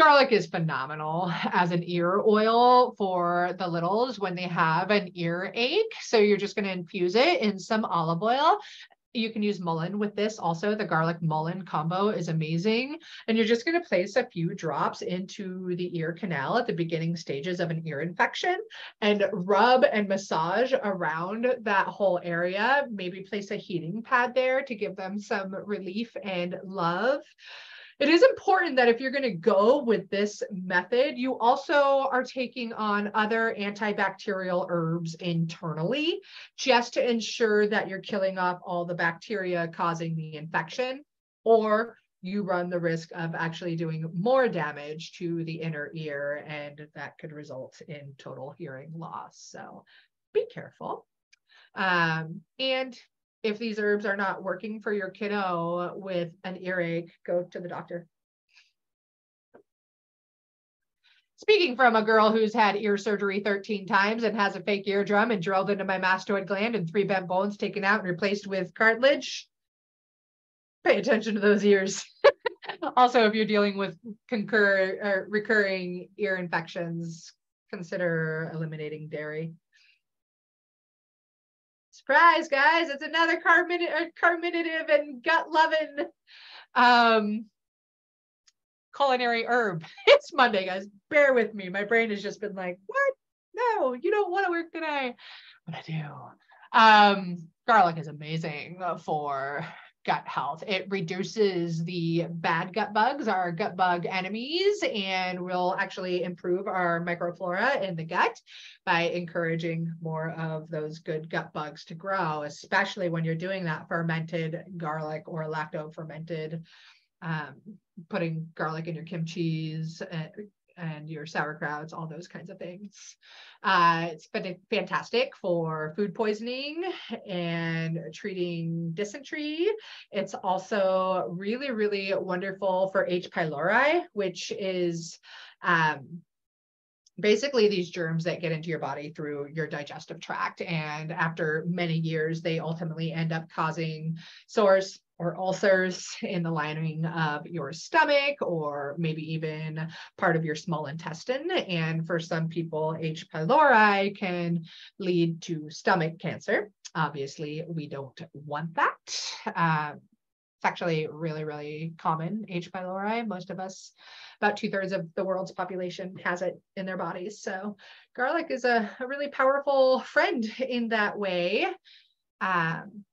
S1: garlic is phenomenal as an ear oil for the littles when they have an earache. So you're just going to infuse it in some olive oil you can use mullein with this also. The garlic mullein combo is amazing. And you're just going to place a few drops into the ear canal at the beginning stages of an ear infection and rub and massage around that whole area. Maybe place a heating pad there to give them some relief and love it is important that if you're going to go with this method, you also are taking on other antibacterial herbs internally just to ensure that you're killing off all the bacteria causing the infection, or you run the risk of actually doing more damage to the inner ear, and that could result in total hearing loss. So be careful. Um, and if these herbs are not working for your kiddo with an earache, go to the doctor. Speaking from a girl who's had ear surgery 13 times and has a fake eardrum and drilled into my mastoid gland and three bent bones taken out and replaced with cartilage, pay attention to those ears. (laughs) also, if you're dealing with concur or recurring ear infections, consider eliminating dairy. Surprise, guys, it's another carminative, carminative and gut loving um, culinary herb. (laughs) It's Monday, guys. Bear with me. My brain has just been like, what? No, you don't want to work today. But I do. Um, garlic is amazing for gut health. It reduces the bad gut bugs, our gut bug enemies, and will actually improve our microflora in the gut by encouraging more of those good gut bugs to grow, especially when you're doing that fermented garlic or lacto fermented. Um, putting garlic in your kimchi's uh, and your sauerkrauts, all those kinds of things. Uh, it's been fantastic for food poisoning and treating dysentery. It's also really, really wonderful for H. pylori, which is um, basically these germs that get into your body through your digestive tract. And after many years, they ultimately end up causing sores, or ulcers in the lining of your stomach, or maybe even part of your small intestine. And for some people, H. pylori can lead to stomach cancer. Obviously, we don't want that. Uh, it's actually really, really common, H. pylori. Most of us, about two thirds of the world's population has it in their bodies. So garlic is a, a really powerful friend in that way. Um,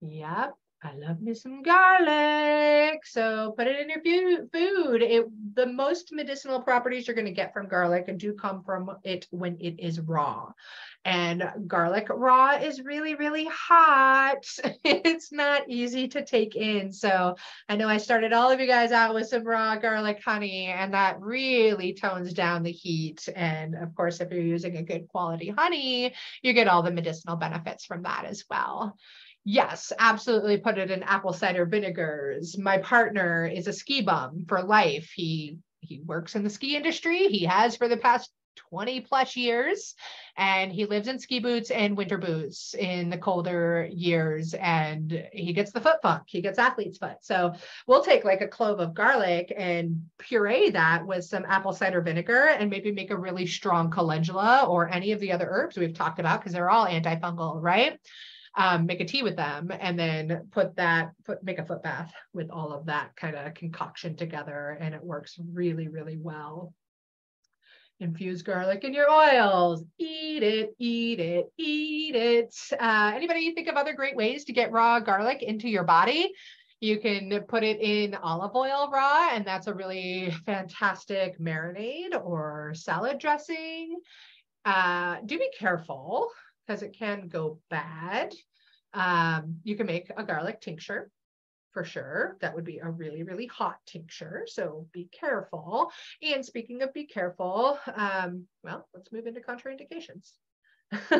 S1: yep. I love me some garlic. So put it in your food. It the most medicinal properties you're going to get from garlic and do come from it when it is raw. And garlic raw is really, really hot. (laughs) it's not easy to take in. So I know I started all of you guys out with some raw garlic honey, and that really tones down the heat. And of course, if you're using a good quality honey, you get all the medicinal benefits from that as well. Yes, absolutely put it in apple cider vinegars. My partner is a ski bum for life. He he works in the ski industry. He has for the past 20 plus years and he lives in ski boots and winter boots in the colder years and he gets the foot funk he gets athlete's foot so we'll take like a clove of garlic and puree that with some apple cider vinegar and maybe make a really strong calendula or any of the other herbs we've talked about because they're all antifungal right um, make a tea with them and then put that put make a foot bath with all of that kind of concoction together and it works really really well. Infuse garlic in your oils. Eat it eat it eat it. Uh, anybody think of other great ways to get raw garlic into your body? You can put it in olive oil raw, and that's a really fantastic marinade or salad dressing. Uh, do be careful because it can go bad. Um, you can make a garlic tincture for sure. That would be a really, really hot tincture. So be careful. And speaking of be careful, um, well, let's move into contraindications. (laughs)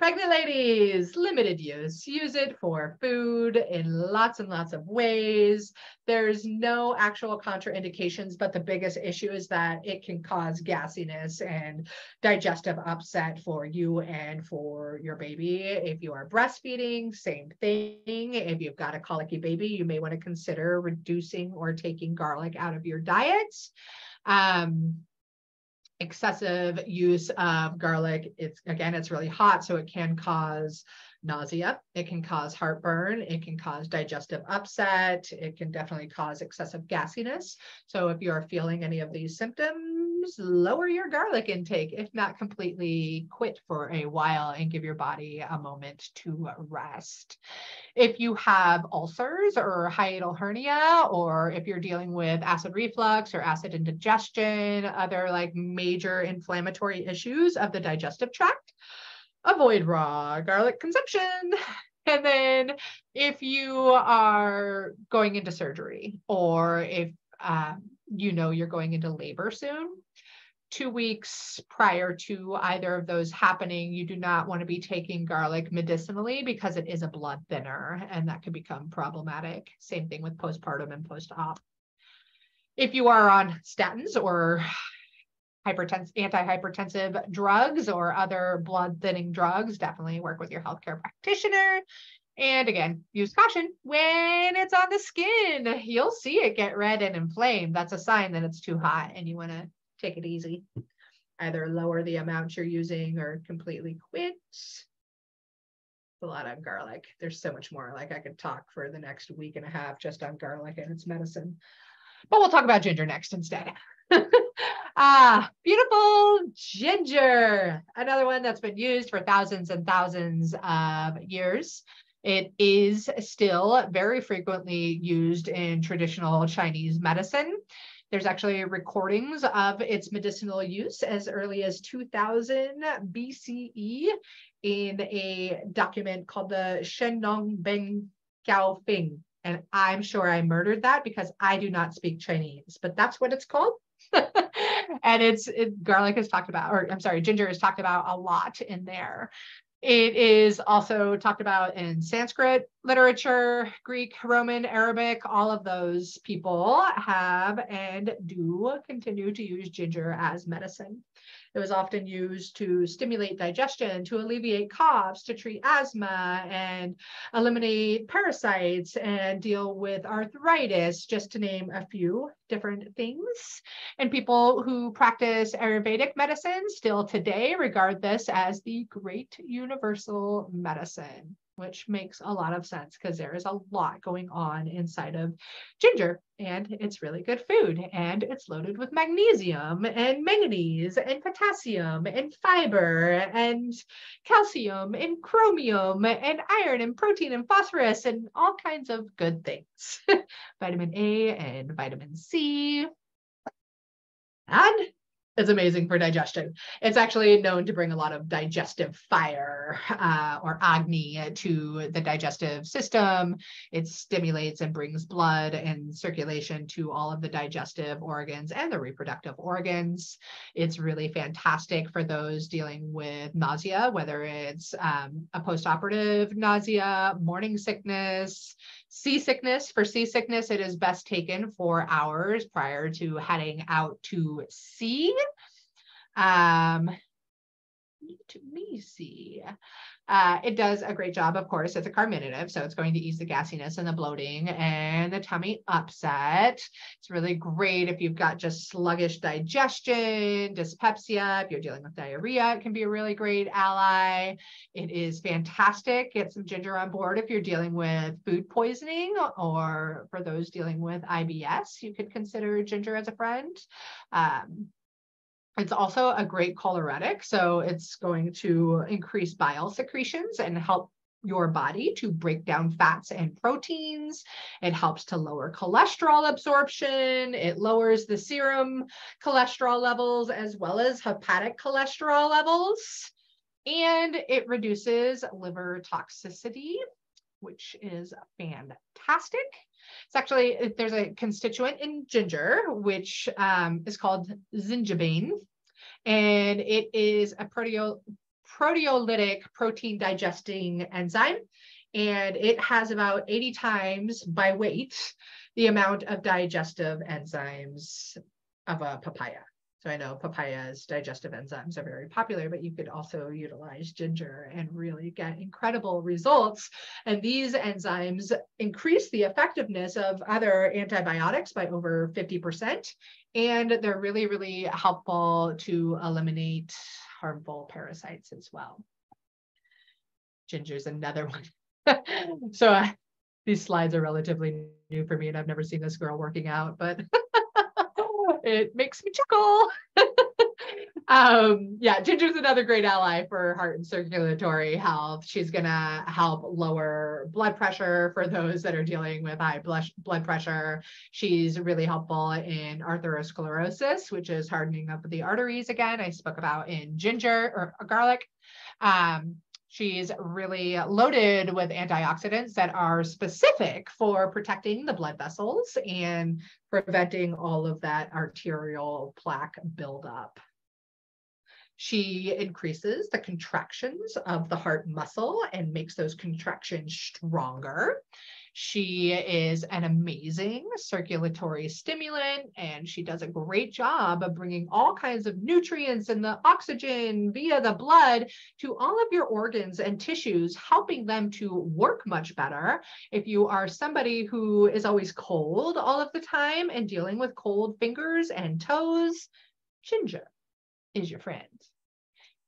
S1: Pregnant ladies, limited use. Use it for food in lots and lots of ways. There's no actual contraindications, but the biggest issue is that it can cause gassiness and digestive upset for you and for your baby. If you are breastfeeding, same thing. If you've got a colicky baby, you may want to consider reducing or taking garlic out of your diet. Um, excessive use of garlic. It's again it's really hot so it can cause nausea. It can cause heartburn. It can cause digestive upset. It can definitely cause excessive gassiness so if you're feeling any of these symptoms lower your garlic intake if not completely quit for a while and give your body a moment to rest. If you have ulcers or hiatal hernia or if you're dealing with acid reflux or acid indigestion other like major inflammatory issues of the digestive tract avoid raw garlic consumption. (laughs) And then if you are going into surgery or if um, you know you're going into labor soon, two weeks prior to either of those happening, you do not want to be taking garlic medicinally because it is a blood thinner and that could become problematic. Same thing with postpartum and post op. If you are on statins or hypertensive, antihypertensive drugs or other blood thinning drugs, definitely work with your healthcare practitioner. And again, use caution when it's on the skin. You'll see it get red and inflamed. That's a sign that it's too hot and you want to take it easy. Either lower the amount you're using or completely quit. A lot of garlic. There's so much more. Like I could talk for the next week and a half just on garlic and its medicine. But we'll talk about ginger next instead. (laughs) ah, beautiful ginger. Another one that's been used for thousands and thousands of years. It is still very frequently used in traditional Chinese medicine. There's actually recordings of its medicinal use as early as 2000 BCE in a document called the Shennong Beng Gao. And I'm sure I murdered that because I do not speak Chinese, but that's what it's called. And it's it, garlic is talked about, or I'm sorry, ginger is talked about a lot in there. It is also talked about in Sanskrit literature, Greek, Roman, Arabic. All of those people have and do continue to use ginger as medicine. It was often used to stimulate digestion, to alleviate coughs, to treat asthma and eliminate parasites and deal with arthritis, just to name a few different things. And people who practice Ayurvedic medicine still today regard this as the great universal medicine which makes a lot of sense because there is a lot going on inside of ginger and it's really good food and it's loaded with magnesium and manganese and potassium and fiber and calcium and chromium and iron and protein and phosphorus and all kinds of good things. (laughs) Vitamin a and vitamin c. And it's amazing for digestion. It's actually known to bring a lot of digestive fire uh, or agni to the digestive system. It stimulates and brings blood and circulation to all of the digestive organs and the reproductive organs. It's really fantastic for those dealing with nausea, whether it's um, a postoperative nausea, morning sickness, Seasickness, for seasickness, it is best taken for hours prior to heading out to sea. Um, to me see. Uh, it does a great job, of course. It's a carminative, so it's going to ease the gassiness and the bloating and the tummy upset. It's really great if you've got just sluggish digestion, dyspepsia. If you're dealing with diarrhea, it can be a really great ally. It is fantastic. Get some ginger on board if you're dealing with food poisoning or for those dealing with IBS, you could consider ginger as a friend. Um, it's also a great choleretic, so it's going to increase bile secretions and help your body to break down fats and proteins. It helps to lower cholesterol absorption. It lowers the serum cholesterol levels as well as hepatic cholesterol levels. And it reduces liver toxicity, which is fantastic. It's actually, there's a constituent in ginger, which um, is called zingiberene, and it is a proteol proteolytic protein digesting enzyme, and it has about 80 times by weight the amount of digestive enzymes of a papaya. So I know papaya's digestive enzymes are very popular, but you could also utilize ginger and really get incredible results. And these enzymes increase the effectiveness of other antibiotics by over 50%. And they're really, really helpful to eliminate harmful parasites as well. Ginger is another (laughs) one. so uh, these slides are relatively new for me and I've never seen this girl working out, but (laughs) it makes me chuckle. (laughs) um, yeah, ginger's another great ally for heart and circulatory health. She's gonna help lower blood pressure for those that are dealing with high blood pressure. She's really helpful in atherosclerosis, which is hardening of the arteries again. I spoke about in ginger or garlic. Um, She's really loaded with antioxidants that are specific for protecting the blood vessels and preventing all of that arterial plaque buildup. She increases the contractions of the heart muscle and makes those contractions stronger. She is an amazing circulatory stimulant and she does a great job of bringing all kinds of nutrients and the oxygen via the blood to all of your organs and tissues, helping them to work much better. If you are somebody who is always cold all of the time and dealing with cold fingers and toes, ginger is your friend.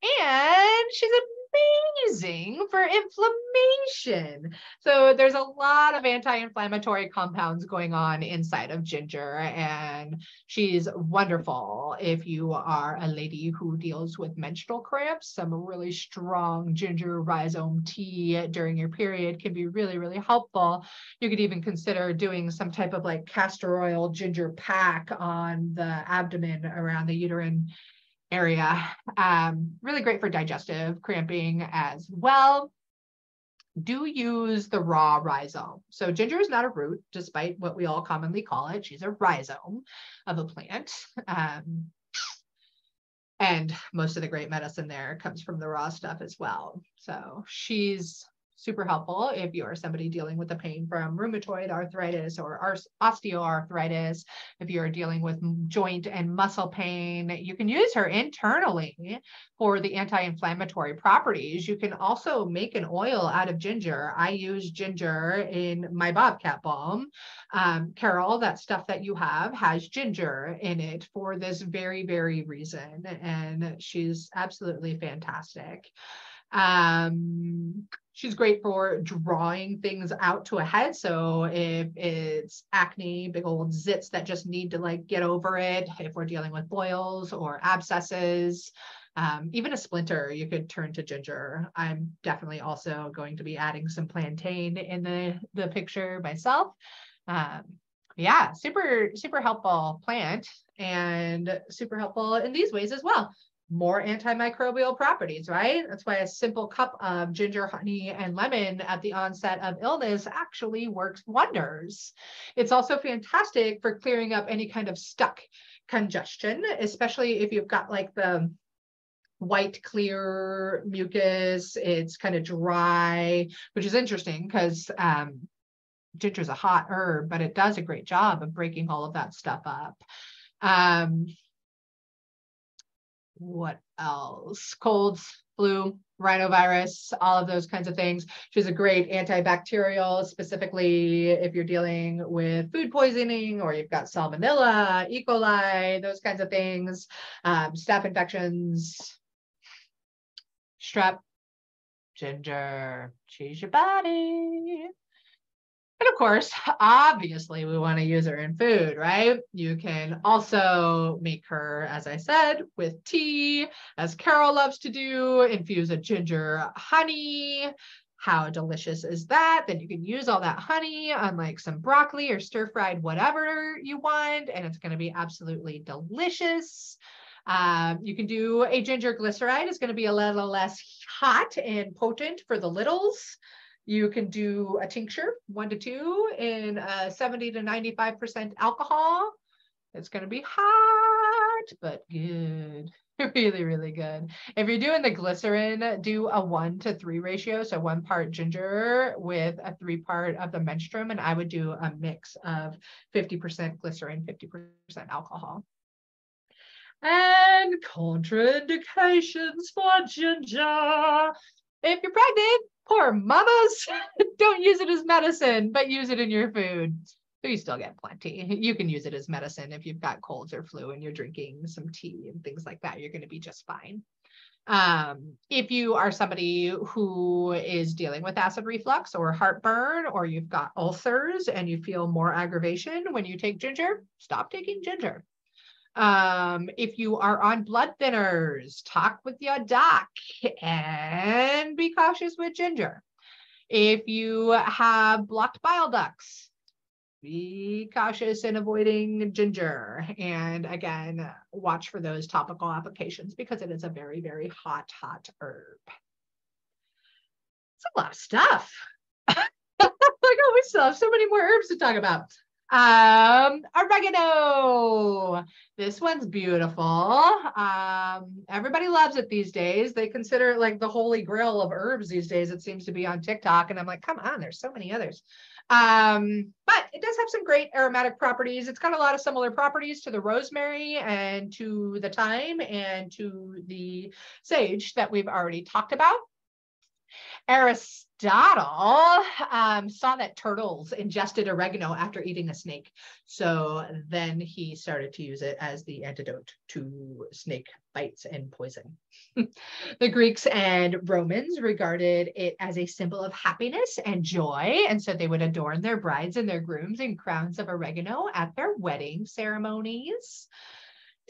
S1: And she's a amazing for inflammation. So there's a lot of anti-inflammatory compounds going on inside of ginger and she's wonderful if you are a lady who deals with menstrual cramps. Some really strong ginger rhizome tea during your period can be really, really helpful. You could even consider doing some type of like castor oil ginger pack on the abdomen around the uterine area. Um, really great for digestive cramping as well. Do use the raw rhizome. So ginger is not a root, despite what we all commonly call it. She's a rhizome of a plant. Um, and most of the great medicine there comes from the raw stuff as well. So she's super helpful if you are somebody dealing with the pain from rheumatoid arthritis or osteoarthritis. If you're dealing with joint and muscle pain, you can use her internally for the anti-inflammatory properties. You can also make an oil out of ginger. I use ginger in my Bobcat balm. Um, Carol, that stuff that you have has ginger in it for this very, very reason. And she's absolutely fantastic. Um, she's great for drawing things out to a head. So if it's acne, big old zits that just need to like get over it, if we're dealing with boils or abscesses, um, even a splinter, you could turn to ginger. I'm definitely also going to be adding some plantain in the, the picture myself. Um, yeah, super, super helpful plant and super helpful in these ways as well more antimicrobial properties, right? That's why a simple cup of ginger, honey, and lemon at the onset of illness actually works wonders. It's also fantastic for clearing up any kind of stuck congestion, especially if you've got like the white clear mucus it's kind of dry which is interesting because um, ginger is a hot herb but it does a great job of breaking all of that stuff up um, what else? Colds, flu, rhinovirus, all of those kinds of things. She's a great antibacterial, specifically if you're dealing with food poisoning or you've got salmonella, E. coli, those kinds of things, um, staph infections, strep, ginger, choose your body. And of course, obviously, we want to use her in food, right? You can also make her, as I said, with tea, as Carol loves to do, infuse a ginger honey. How delicious is that? Then you can use all that honey on like some broccoli or stir fried, whatever you want, and it's going to be absolutely delicious. Um, you can do a ginger glycerite. It's going to be a little less hot and potent for the littles. You can do a tincture, one to two, in uh, 70 to 95% alcohol. It's going to be hot but good. (laughs) really, really good. If you're doing the glycerin, do a one to three ratio. So one part ginger with a three part of the menstruum. And I would do a mix of 50% glycerin, 50% alcohol. And contraindications for ginger. If you're pregnant, poor mamas, (laughs) don't use it as medicine, but use it in your food. So you still get plenty. You can use it as medicine if you've got colds or flu and you're drinking some tea and things like that. You're going to be just fine. Um, if you are somebody who is dealing with acid reflux or heartburn, or you've got ulcers and you feel more aggravation when you take ginger, stop taking ginger. Um, if you are on blood thinners, talk with your doc and be cautious with ginger. If you have blocked bile ducts, be cautious in avoiding ginger. And again, watch for those topical applications because it is a very, very hot, hot herb. It's a lot of stuff. (laughs) like, oh, we still have so many more herbs to talk about. Um, oregano. This one's beautiful. Um, everybody loves it these days. They consider it like the holy grail of herbs these days. It seems to be on TikTok. And I'm like, come on, there's so many others. Um, but it does have some great aromatic properties. It's got a lot of similar properties to the rosemary and to the thyme and to the sage that we've already talked about. Aristotle um, saw that turtles ingested oregano after eating a snake. So then he started to use it as the antidote to snake bites and poison. (laughs) the Greeks and Romans regarded it as a symbol of happiness and joy. And so they would adorn their brides and their grooms in crowns of oregano at their wedding ceremonies.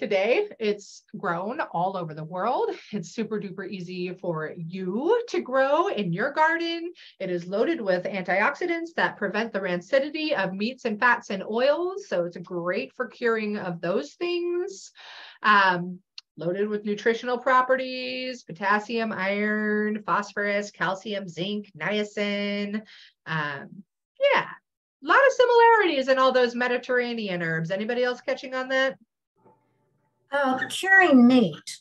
S1: Today, it's grown all over the world. It's super duper easy for you to grow in your garden. It is loaded with antioxidants that prevent the rancidity of meats and fats and oils. So it's great for curing of those things. Um, loaded with nutritional properties, potassium, iron, phosphorus, calcium, zinc, niacin. Um, yeah, a lot of similarities in all those Mediterranean herbs. Anybody else catching on that?
S2: Uh, curing meat.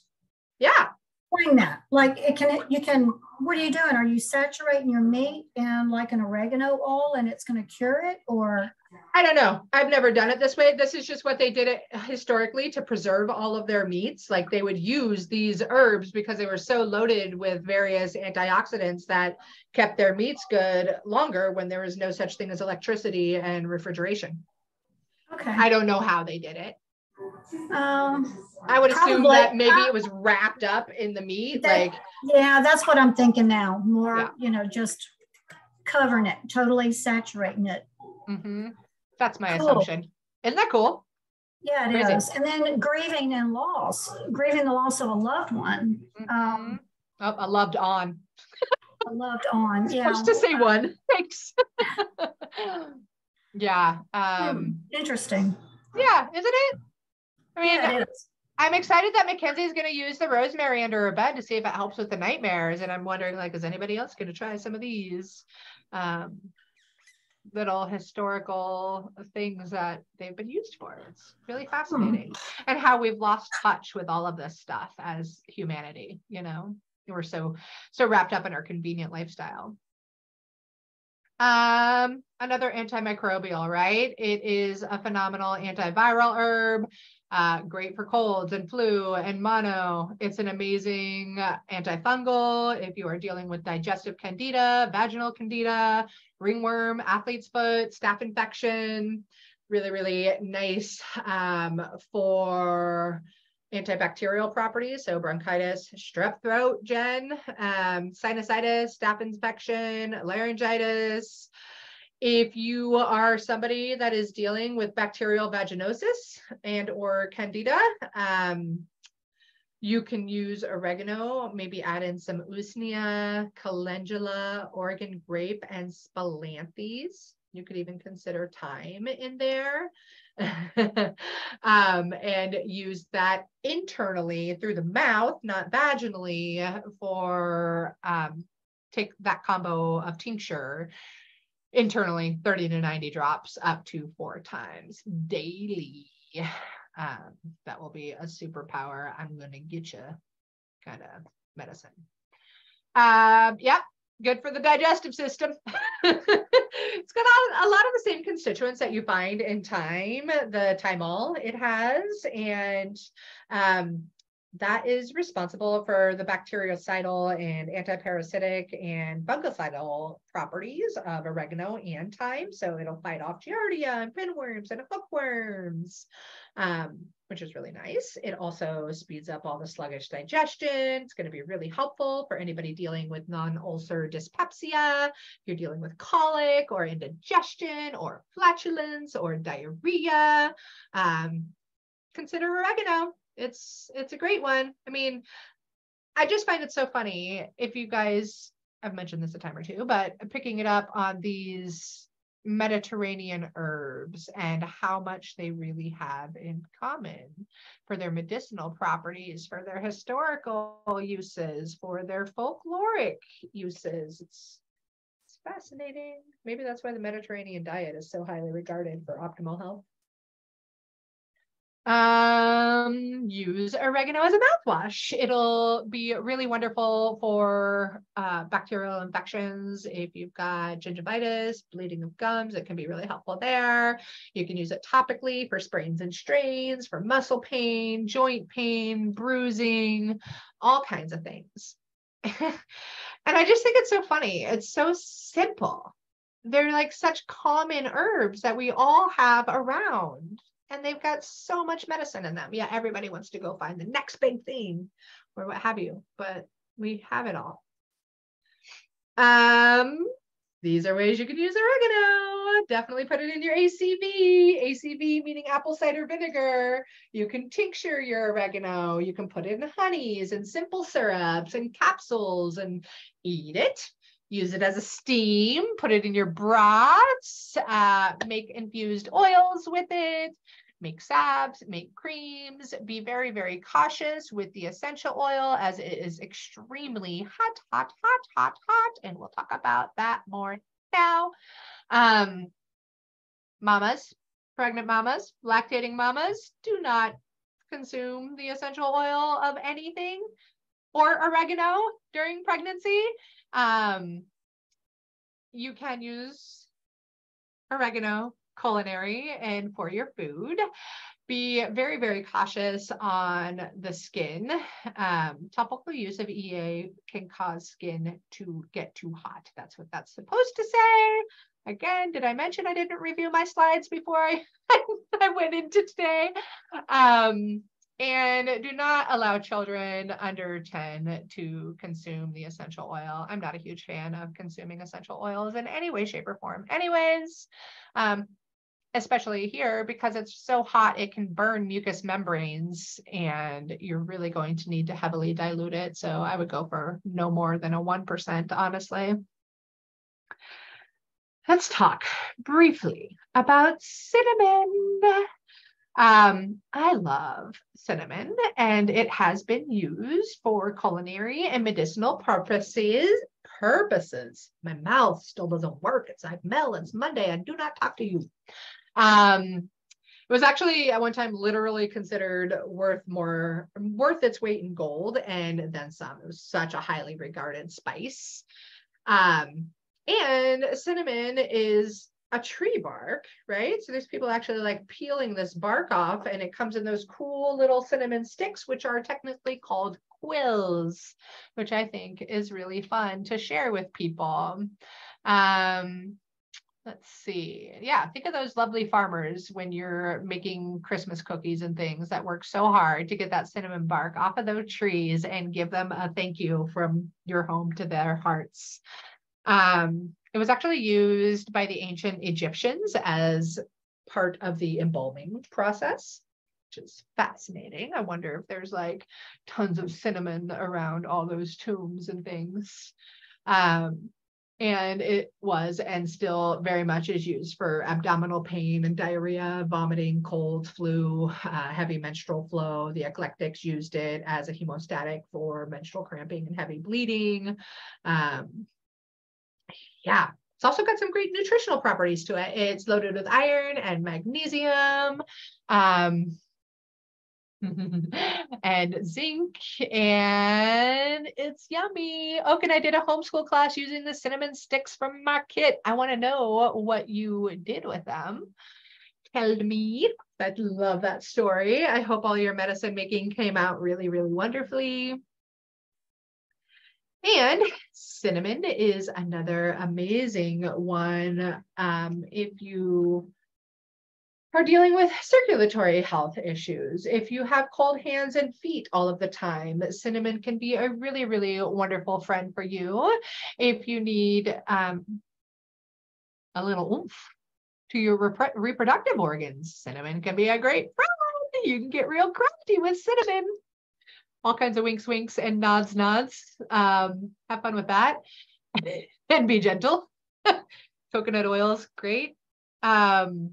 S1: Yeah.
S2: Explain that. Like it can, you can, what are you doing? Are you saturating your meat in like an oregano oil and it's going to cure it or?
S1: I don't know. I've never done it this way. This is just what they did it historically to preserve all of their meats. Like they would use these herbs because they were so loaded with various antioxidants that kept their meats good longer when there was no such thing as electricity and refrigeration.
S2: Okay.
S1: I don't know how they did it.
S2: Um,
S1: I would assume
S2: Probably.
S1: that maybe it was wrapped up in the meat.
S2: That-
S1: like,
S2: yeah, that's what I'm thinking now. More,
S1: Yeah.
S2: you know, just covering it, totally saturating it.
S1: mhm. that's my
S2: Cool.
S1: assumption. Isn't that cool?
S2: Yeah, it
S1: Crazy.
S2: is. And then grieving and loss, grieving the loss of a loved one, Um,
S1: Mhm. Oh, I loved on.
S2: a loved on. (laughs) Yeah.
S1: Just to say one. (laughs) Thanks. (laughs) yeah.
S2: Hmm,
S1: Um,
S2: Interesting.
S1: yeah, isn't it? I mean,
S2: Yeah.
S1: I'm excited that Mackenzie is going to use the rosemary under her bed to see if it helps with the nightmares. And I'm wondering, like, is anybody else going to try some of these um, little historical things that they've been used for? It's really fascinating. And how we've lost touch with all of this stuff as humanity, you know? We're so so wrapped up in our convenient lifestyle. Um, another antimicrobial, right? It is a phenomenal antiviral herb uh, great for colds and flu and mono. It's an amazing antifungal if you are dealing with digestive candida, vaginal candida, ringworm, athlete's foot, staph infection. Really, really nice um, for antibacterial properties. So bronchitis, strep throat, Jen, um, sinusitis, staph infection, laryngitis. If you are somebody that is dealing with bacterial vaginosis and or candida, um, you can use oregano, maybe add in some usnea, calendula, Oregon grape, and spilanthes. You could even consider thyme in there. (laughs) um, and use that internally through the mouth, not vaginally, for um, take that combo of tincture internally 30 to 90 drops up to four times daily. Um, that will be a superpower. I'm going to get you kind of medicine. Um, yeah, good for the digestive system. (laughs) it's got a, a, lot of the same constituents that you find in thyme, the thymol it has, and um, that is responsible for the bactericidal and antiparasitic and fungicidal properties of oregano and thyme. So it'll fight off giardia and pinworms and hookworms, um, which is really nice. It also speeds up all the sluggish digestion. It's going to be really helpful for anybody dealing with non-ulcer dyspepsia. If you're dealing with colic or indigestion or flatulence or diarrhea, um, consider oregano it's it's a great one. I mean, I just find it so funny if you guys I've mentioned this a time or two, but picking it up on these Mediterranean herbs and how much they really have in common for their medicinal properties, for their historical uses, for their folkloric uses. It's, it's fascinating. Maybe that's why the Mediterranean diet is so highly regarded for optimal health um use oregano as a mouthwash. It'll be really wonderful for uh, bacterial infections. If you've got gingivitis bleeding of gums it can be really helpful there. You can use it topically for sprains and strains for muscle pain joint pain bruising all kinds of things. (laughs) And i just think it's so funny. It's so simple. They're like such common herbs that we all have around and they've got so much medicine in them. Yeah, everybody wants to go find the next big thing or what have you, but we have it all. Um, these are ways you can use oregano. Definitely put it in your ACV. ACV meaning apple cider vinegar. You can tincture your oregano. You can put it in honeys and simple syrups and capsules and eat it use it as a steam, put it in your broths, uh, make infused oils with it, make salves, make creams. Be very, very cautious with the essential oil as it is extremely hot, hot, hot, hot, hot. And we'll talk about that more now. Um, mamas, pregnant mamas, lactating mamas, do not consume the essential oil of anything or oregano during pregnancy. Um, you can use oregano culinary and for your food. Be very, very cautious on the skin. Um, topical use of EA can cause skin to get too hot. That's what that's supposed to say. Again, did I mention I didn't review my slides before I, (laughs) I went into today? Um, and do not allow children under 10 to consume the essential oil. I'm not a huge fan of consuming essential oils in any way, shape, or form. Anyways, um, especially here because it's so hot, it can burn mucous membranes and you're really going to need to heavily dilute it. So I would go for no more than a 1%, honestly. Let's talk briefly about cinnamon. Um, I love cinnamon and it has been used for culinary and medicinal purposes. Purposes. My mouth still doesn't work. It's like Mel, it's Monday. I do not talk to you. Um, it was actually at one time literally considered worth more worth its weight in gold and then some. It was such a highly regarded spice. Um, and cinnamon is a tree bark, right? So there's people actually like peeling this bark off and it comes in those cool little cinnamon sticks, which are technically called quills, which I think is really fun to share with people. Um, let's see. Yeah, think of those lovely farmers when you're making Christmas cookies and things that work so hard to get that cinnamon bark off of those trees and give them a thank you from your home to their hearts. Um, it was actually used by the ancient Egyptians as part of the embalming process, which is fascinating. I wonder if there's like tons of cinnamon around all those tombs and things. Um, and it was and still very much is used for abdominal pain and diarrhea, vomiting, cold, flu, uh, heavy menstrual flow. The eclectics used it as a hemostatic for menstrual cramping and heavy bleeding. Um, yeah, It's also got some great nutritional properties to it. It's loaded with iron and magnesium. Um, (laughs) and zinc and it's yummy. Oh, and I did a homeschool class using the cinnamon sticks from my kit. I want to know what you did with them. Tell me. I love that story. I hope all your medicine making came out really, really wonderfully. And cinnamon is another amazing one. Um, if you are dealing with circulatory health issues, if you have cold hands and feet all of the time, cinnamon can be a really, really wonderful friend for you. If you need um, a little oomph to your rep reproductive organs, cinnamon can be a great friend. You can get real crafty with cinnamon. All kinds of winks, winks, and nods, nods. Um, have fun with that (laughs) and be gentle. (laughs) Coconut oil is great. Um,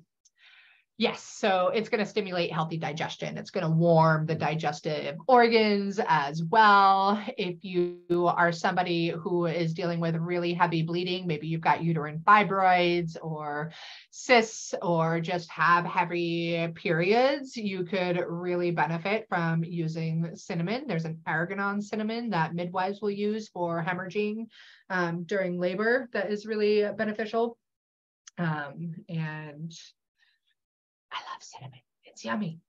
S1: Yes, so it's going to stimulate healthy digestion. It's going to warm the digestive organs as well. If you are somebody who is dealing with really heavy bleeding, maybe you've got uterine fibroids or cysts or just have heavy periods, you could really benefit from using cinnamon. There's an Erigeron cinnamon that midwives will use for hemorrhaging um, during labor that is really beneficial. Um, and I love cinnamon. It's yummy.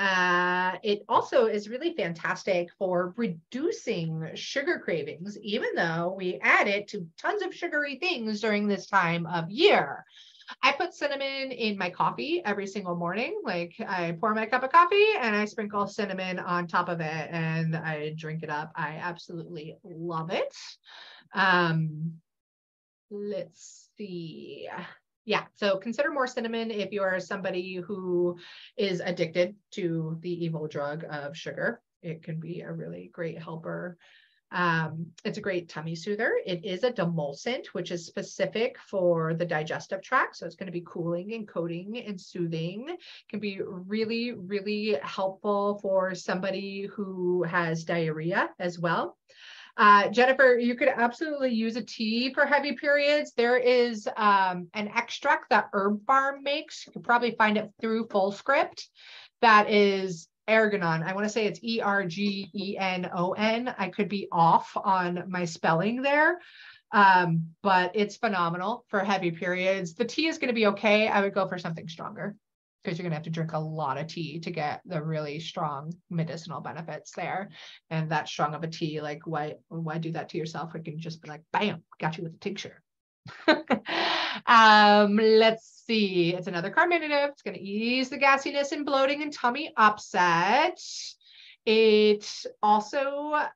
S1: Uh, it also is really fantastic for reducing sugar cravings, even though we add it to tons of sugary things during this time of year. I put cinnamon in my coffee every single morning. Like I pour my cup of coffee and I sprinkle cinnamon on top of it and I drink it up. I absolutely love it. Um, let's see yeah so consider more cinnamon if you are somebody who is addicted to the evil drug of sugar it can be a really great helper um, it's a great tummy soother. It is a demulcent, which is specific for the digestive tract. So it's going to be cooling and coating and soothing. Can be really, really helpful for somebody who has diarrhea as well. Uh, Jennifer, you could absolutely use a tea for heavy periods. There is um, an extract that Herb Pharm makes. You can probably find it through Fullscript. That is Ergenon. I want to say it's E R G E N O N. I could be off on my spelling there, um, but it's phenomenal for heavy periods. The tea is going to be okay. I would go for something stronger because you're going to have to drink a lot of tea to get the really strong medicinal benefits there. And that strong of a tea, like why why do that to yourself? It can just be like, bam, got you with a tincture. (laughs) um, let's see. It's another carminative. It's going to ease the gassiness and bloating and tummy upset. It also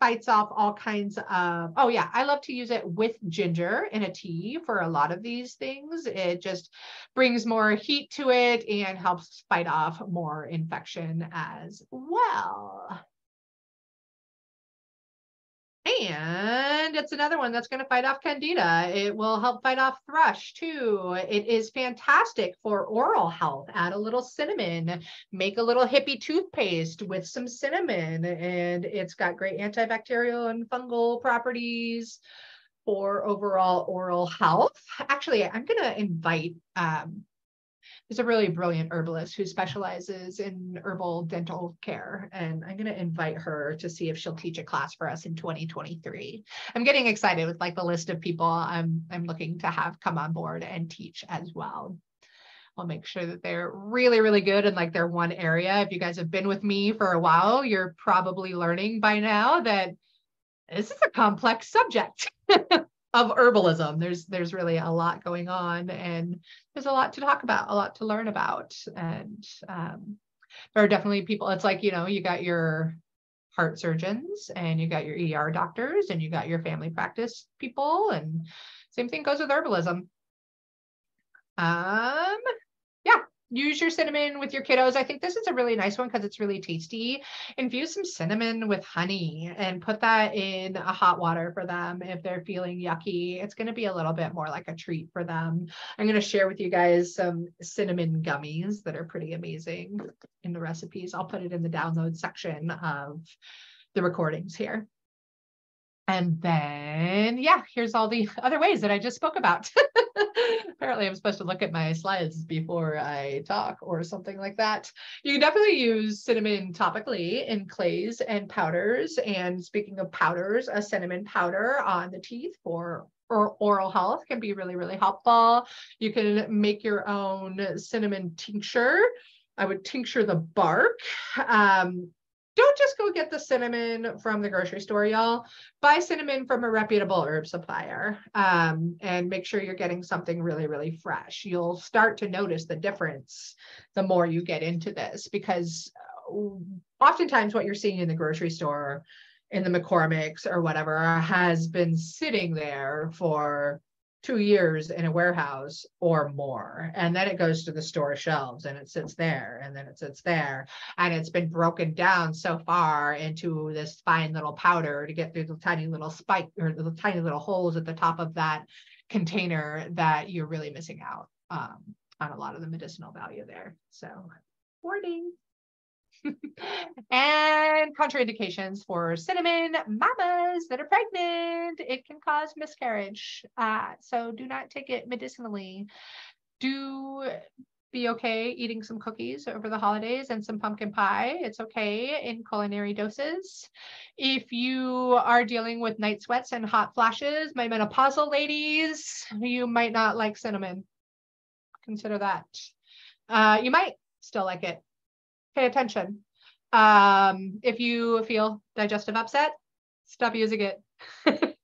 S1: fights off all kinds of oh yeah i love to use it with ginger in a tea for a lot of these things. It just brings more heat to it and helps fight off more infection as well and it's another one that's going to fight off candida. It will help fight off thrush too. It is fantastic for oral health. Add a little cinnamon, make a little hippie toothpaste with some cinnamon, and it's got great antibacterial and fungal properties for overall oral health. Actually, I'm going to invite um, is a really brilliant herbalist who specializes in herbal dental care. And I'm going to invite her to see if she'll teach a class for us in 2023. I'm getting excited with like the list of people I'm, I'm looking to have come on board and teach as well. I'll make sure that they're really, really good in like their one area. If you guys have been with me for a while, you're probably learning by now that this is a complex subject. (laughs) of herbalism. There's there's really a lot going on, and there's a lot to talk about, a lot to learn about, and um, there are definitely people. It's like you know, you got your heart surgeons, and you got your ER doctors, and you got your family practice people, and same thing goes with herbalism. Um, use your cinnamon with your kiddos. I think this is a really nice one because it's really tasty. Infuse some cinnamon with honey and put that in a hot water for them if they're feeling yucky. It's going to be a little bit more like a treat for them. I'm going to share with you guys some cinnamon gummies that are pretty amazing in the recipes. I'll put it in the download section of the recordings here. And then, yeah, here's all the other ways that I just spoke about. (laughs) Apparently, I'm supposed to look at my slides before I talk or something like that. You can definitely use cinnamon topically in clays and powders. And speaking of powders, a cinnamon powder on the teeth for or oral health can be really, really helpful. You can make your own cinnamon tincture. I would tincture the bark. Um, don't just go get the cinnamon from the grocery store, y'all. Buy cinnamon from a reputable herb supplier um, and make sure you're getting something really, really fresh. You'll start to notice the difference the more you get into this because uh, oftentimes what you're seeing in the grocery store in the McCormick's or whatever has been sitting there for two years in a warehouse or more. And then it goes to the store shelves and it sits there and then it sits there. And it's been broken down so far into this fine little powder to get through the tiny little spike or the tiny little holes at the top of that container that you're really missing out um, on a lot of the medicinal value there. So warning. And contraindications for cinnamon mamas that are pregnant. It can cause miscarriage. Uh, so do not take it medicinally. Do be okay eating some cookies over the holidays and some pumpkin pie. It's okay in culinary doses. If you are dealing with night sweats and hot flashes, my menopausal ladies, you might not like cinnamon. Consider that. Uh, you might still like it pay attention. Um, if you feel digestive upset, stop using it. (laughs)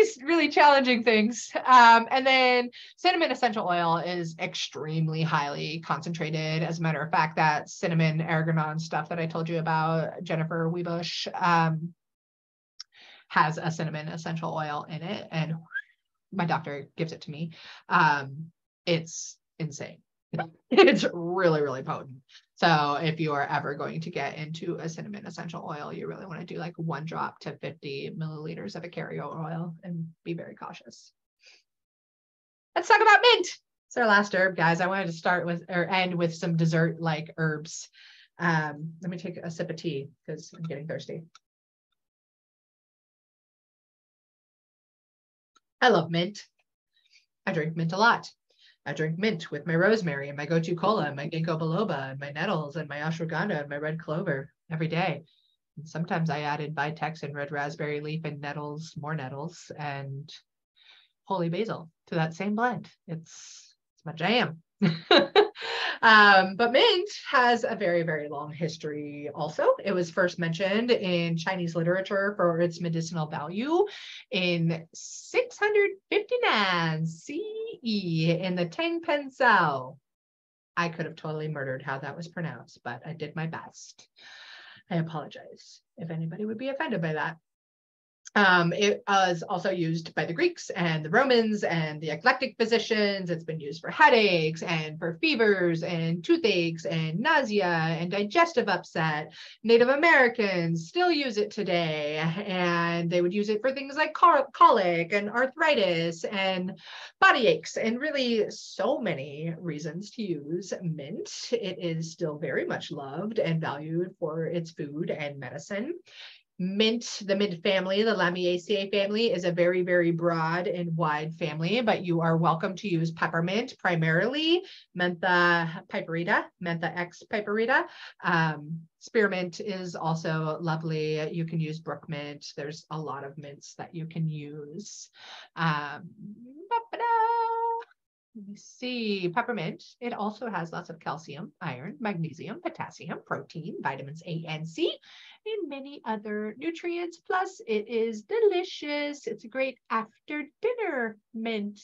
S1: these really challenging things. Um, and then cinnamon essential oil is extremely highly concentrated. As a matter of fact, that cinnamon Erigeron stuff that I told you about, Jennifer Webush, um, has a cinnamon essential oil in it. And my doctor gives it to me. Um, it's insane. (laughs) it's really, really potent. So if you are ever going to get into a cinnamon essential oil, you really want to do like one drop to 50 milliliters of a carrier oil and be very cautious. Let's talk about mint. It's our last herb, guys. I wanted to start with or end with some dessert like herbs. Um, let me take a sip of tea because I'm getting thirsty. I love mint. I drink mint a lot. I drink mint with my rosemary and my gotu kola and my ginkgo biloba and my nettles and my ashwagandha and my red clover every day. And sometimes I added vitex and red raspberry leaf and nettles, more nettles, and holy basil to that same blend. It's it's my jam. (laughs) Um, but mint has a very, very long history also. It was first mentioned in Chinese literature for its medicinal value in 659 CE in the Tang Pen. I could have totally murdered how that was pronounced, but I did my best. I apologize if anybody would be offended by that. Um, it was also used by the Greeks and the Romans and the eclectic physicians. It's been used for headaches and for fevers and toothaches and nausea and digestive upset. Native Americans still use it today, and they would use it for things like colic and arthritis and body aches, and really so many reasons to use mint. It is still very much loved and valued for its food and medicine mint, the mint family, the Lamiaceae family is a very, very broad and wide family, but you are welcome to use peppermint primarily, Mentha piperita, Mentha X piperita. Um, spearmint is also lovely. You can use brook mint. There's a lot of mints that you can use. Um, let me see, peppermint. It also has lots of calcium, iron, magnesium, potassium, protein, vitamins A and C, and many other nutrients. Plus, it is delicious. It's a great after dinner mint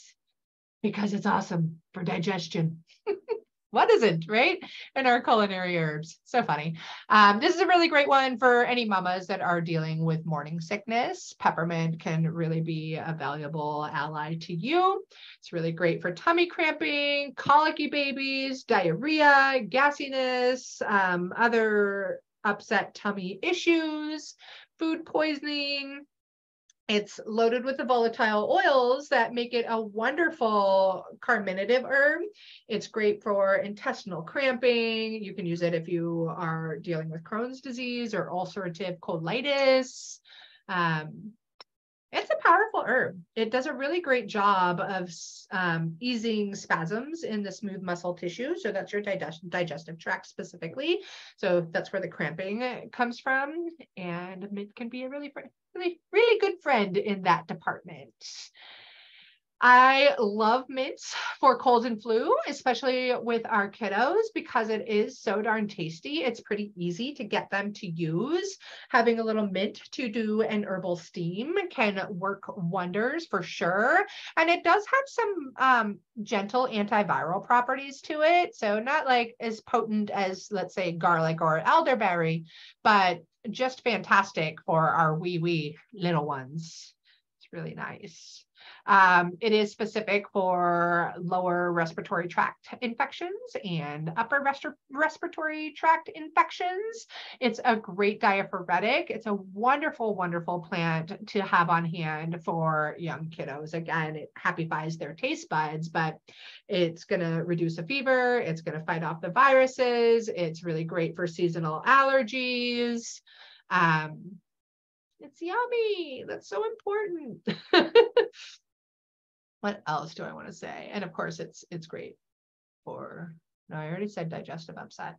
S1: because it's awesome for digestion. (laughs) what isn't, right? In our culinary herbs. So funny. Um, this is a really great one for any mamas that are dealing with morning sickness. Peppermint can really be a valuable ally to you. It's really great for tummy cramping, colicky babies, diarrhea, gassiness, um, other upset tummy issues, food poisoning, it's loaded with the volatile oils that make it a wonderful carminative herb. It's great for intestinal cramping. You can use it if you are dealing with Crohn's disease or ulcerative colitis. Um, it's a powerful herb. It does a really great job of um, easing spasms in the smooth muscle tissue. So that's your digest- digestive tract specifically. So that's where the cramping comes from. And it can be a really, really, really good friend in that department. I love mints for cold and flu, especially with our kiddos, because it is so darn tasty. It's pretty easy to get them to use. Having a little mint to do an herbal steam can work wonders for sure. And it does have some um, gentle antiviral properties to it. So, not like as potent as, let's say, garlic or elderberry, but just fantastic for our wee wee little ones. It's really nice. Um, it is specific for lower respiratory tract infections and upper respiratory tract infections. It's a great diaphoretic. It's a wonderful, wonderful plant to have on hand for young kiddos. Again, it happifies their taste buds, but it's going to reduce a fever. It's going to fight off the viruses. It's really great for seasonal allergies. Um, it's yummy. That's so important. (laughs) what else do I want to say? And of course, it's it's great for. No, I already said digestive upset.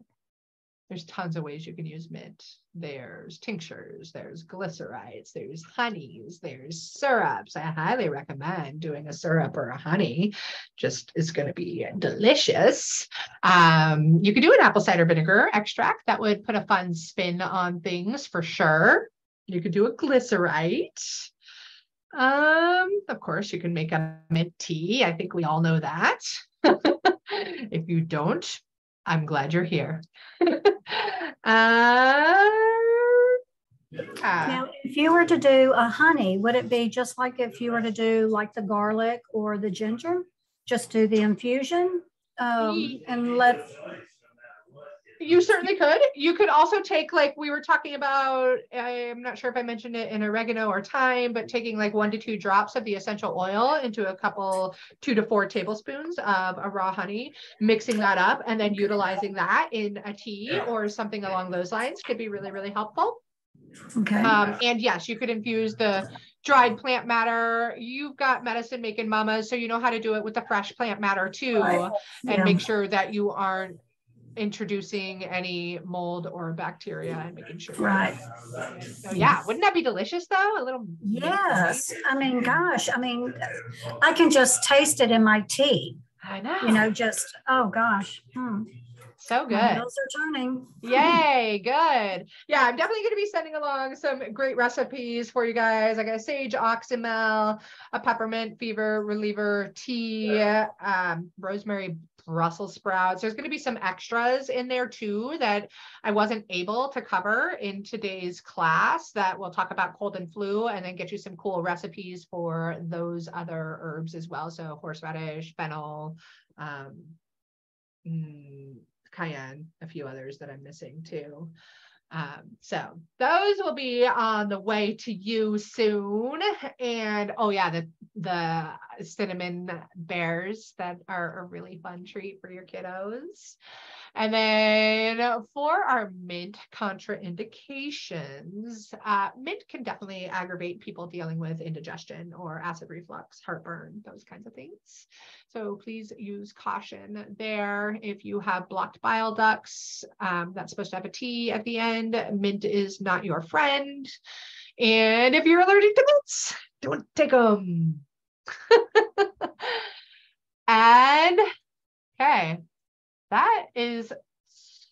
S1: There's tons of ways you can use mint. There's tinctures, there's glycerites, there's honeys, there's syrups. I highly recommend doing a syrup or a honey. Just is going to be delicious. Um, you could do an apple cider vinegar extract. That would put a fun spin on things for sure. You could do a glycerite. Um, of course, you can make a mint tea. I think we all know that. (laughs) if you don't, I'm glad you're here. (laughs) uh,
S2: now, if you were to do a honey, would it be just like if you were to do like the garlic or the ginger? Just do the infusion um, and let
S1: you certainly could. You could also take like we were talking about. I'm not sure if I mentioned it in oregano or thyme, but taking like one to two drops of the essential oil into a couple, two to four tablespoons of a raw honey, mixing that up, and then utilizing that in a tea or something along those lines could be really, really helpful.
S2: Okay.
S1: Um, and yes, you could infuse the dried plant matter. You've got medicine making mamas, so you know how to do it with the fresh plant matter too, right. and yeah. make sure that you aren't introducing any mold or bacteria and making sure.
S2: Right.
S1: So yeah, wouldn't that be delicious though? A little.
S2: Yes. I mean, gosh, I mean, I can just taste it in my tea.
S1: I know.
S2: You know, just, oh gosh. Hmm.
S1: So good.
S2: My wheels are turning.
S1: Yay, good. Yeah, I'm definitely going to be sending along some great recipes for you guys. I got a sage oxymel, a peppermint fever reliever tea, um, rosemary Brussels sprouts. There's going to be some extras in there too that I wasn't able to cover in today's class that we'll talk about cold and flu and then get you some cool recipes for those other herbs as well. So horseradish, fennel, um, mm, cayenne, a few others that I'm missing too. Um, so those will be on the way to you soon. And oh yeah, the the cinnamon bears that are a really fun treat for your kiddos. And then for our mint contraindications, uh, mint can definitely aggravate people dealing with indigestion or acid reflux, heartburn, those kinds of things. So please use caution there. If you have blocked bile ducts, um, that's supposed to have a T at the end. Mint is not your friend. And if you're allergic to mints, don't take them. (laughs) and okay, that is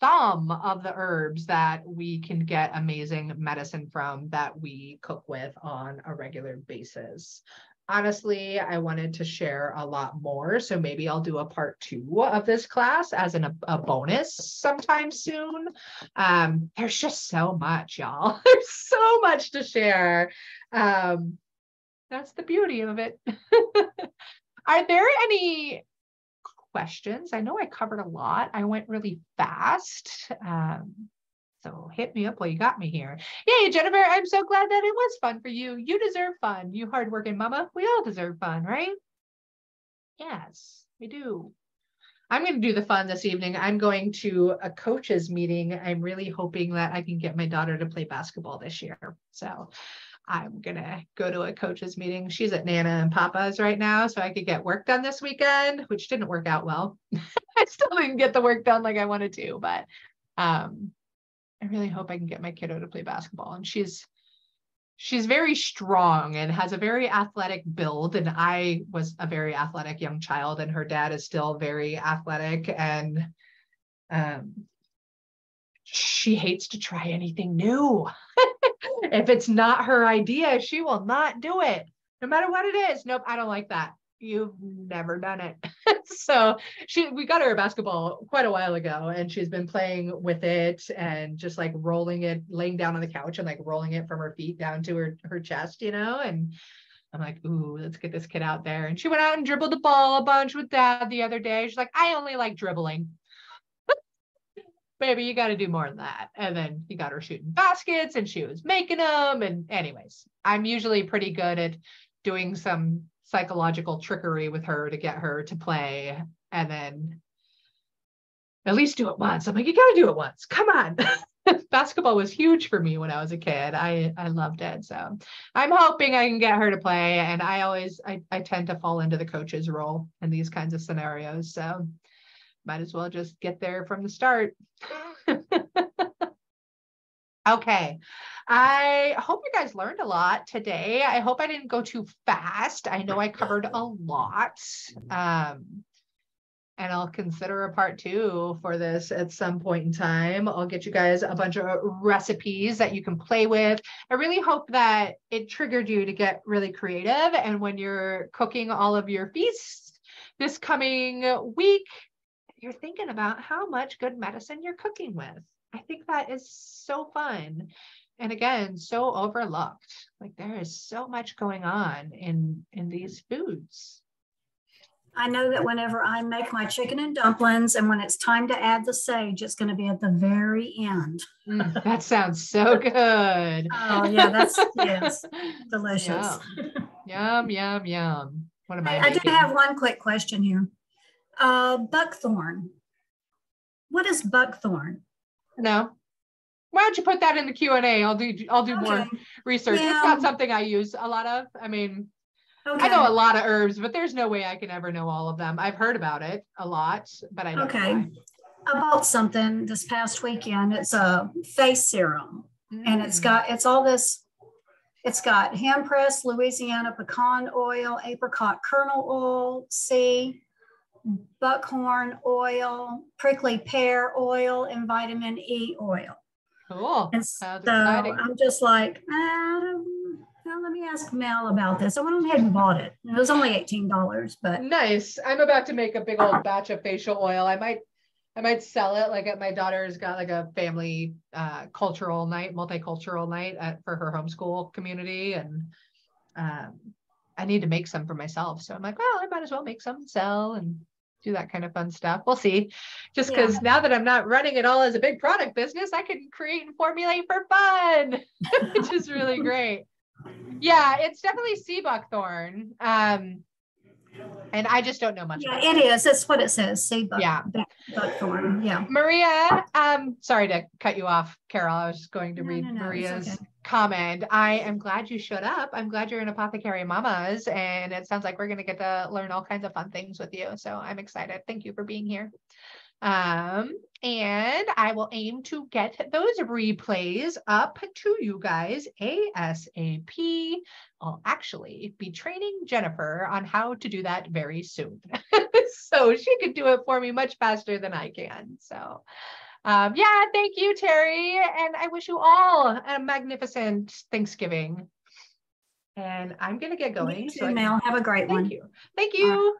S1: some of the herbs that we can get amazing medicine from that we cook with on a regular basis. Honestly, I wanted to share a lot more. So maybe I'll do a part two of this class as an, a, bonus sometime soon. Um, there's just so much, y'all. (laughs) There's so much to share. Um, that's the beauty of it. (laughs) Are there any questions. I know I covered a lot. I went really fast. Um, so hit me up while you got me here. Yay, Jennifer, I'm so glad that it was fun for you. You deserve fun. You hardworking mama. We all deserve fun, right? Yes, we do. I'm going to do the fun this evening. I'm going to a coaches meeting. I'm really hoping that I can get my daughter to play basketball this year. So I'm gonna go to a coach's meeting. She's at Nana and Papa's right now, so I could get work done this weekend, which didn't work out well. (laughs) I still didn't get the work done like I wanted to, but um, I really hope I can get my kiddo to play basketball. And she's she's very strong and has a very athletic build. And I was a very athletic young child, and her dad is still very athletic and um, she hates to try anything new. If it's not her idea, she will not do it, no matter what it is. Nope, I don't like that. You've never done it. (laughs) so she we got her a basketball quite a while ago and she's been playing with it and just like rolling it, laying down on the couch and like rolling it from her feet down to her, her chest, you know, and I'm like, ooh, let's get this kid out there. And she went out and dribbled the ball a bunch with dad the other day. She's like, I only like dribbling baby, you got to do more than that. And then he got her shooting baskets and she was making them. And, anyways, I'm usually pretty good at doing some psychological trickery with her to get her to play. And then at least do it once. I'm like, you got to do it once. Come on. (laughs) Basketball was huge for me when I was a kid. I I loved it. So I'm hoping I can get her to play. And I always I, I tend to fall into the coach's role in these kinds of scenarios. So might as well just get there from the start. (laughs) okay. I hope you guys learned a lot today. I hope I didn't go too fast. I know I covered a lot. Um, and I'll consider a part two for this at some point in time. I'll get you guys a bunch of recipes that you can play with. I really hope that it triggered you to get really creative. And when you're cooking all of your feasts this coming week, you're thinking about how much good medicine you're cooking with. I think that is so fun. And again, so overlooked. Like there is so much going on in in these foods.
S2: I know that whenever I make my chicken and dumplings, and when it's time to add the sage, it's going to be at the very end.
S1: Mm, that sounds so good.
S2: oh yeah, that's yes, (laughs) delicious.
S1: Yum, yum, yum. yum.
S2: What am I? I, I do have one quick question here. Uh, buckthorn. What is buckthorn?
S1: No. Why don't you put that in the Q and A? I'll do I'll do okay. more research. Yeah. It's not something I use a lot of. I mean, okay. I know a lot of herbs, but there's no way I can ever know all of them. I've heard about it a lot, but I don't okay.
S2: I bought something this past weekend. It's a face serum, mm. and it's got it's all this. It's got hand pressed Louisiana pecan oil, apricot kernel oil, sea, buckthorn oil, prickly pear oil, and vitamin E oil.
S1: Cool.
S2: And so exciting. I'm just like, um, well, let me ask Mel about this. I went ahead and bought it. It was only $18, but
S1: nice. I'm about to make a big old batch of facial oil. I might I might sell it. Like my daughter's got like a family uh, cultural night, multicultural night at, for her homeschool community. And um, I need to make some for myself. So I'm like, well, I might as well make some and sell and do that kind of fun stuff. We'll see. Just because yeah. now that I'm not running it all as a big product business, I can create and formulate for fun, (laughs) which is really (laughs) great. Yeah, it's definitely sea buckthorn. Um, and I just don't know much.
S2: Yeah, it is. That's what it says. Sea buck, yeah. buckthorn. Yeah.
S1: Maria, um, sorry to cut you off, Carol. I was just going to no, read no, no, Maria's okay comment. I am glad you showed up. I'm glad you're an Apothecary Mamas, and it sounds like we're going to get to learn all kinds of fun things with you. So I'm excited. Thank you for being here. Um, and I will aim to get those replays up to you guys ASAP. I'll actually be training Jennifer on how to do that very soon. (laughs) so she could do it for me much faster than I can. So um, yeah, thank you, Terry. And I wish you all a magnificent Thanksgiving. And I'm going to get going.
S2: You too, so Mel. Have a great
S1: thank
S2: one.
S1: Thank you. Thank you.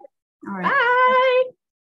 S1: Right. All right. Bye.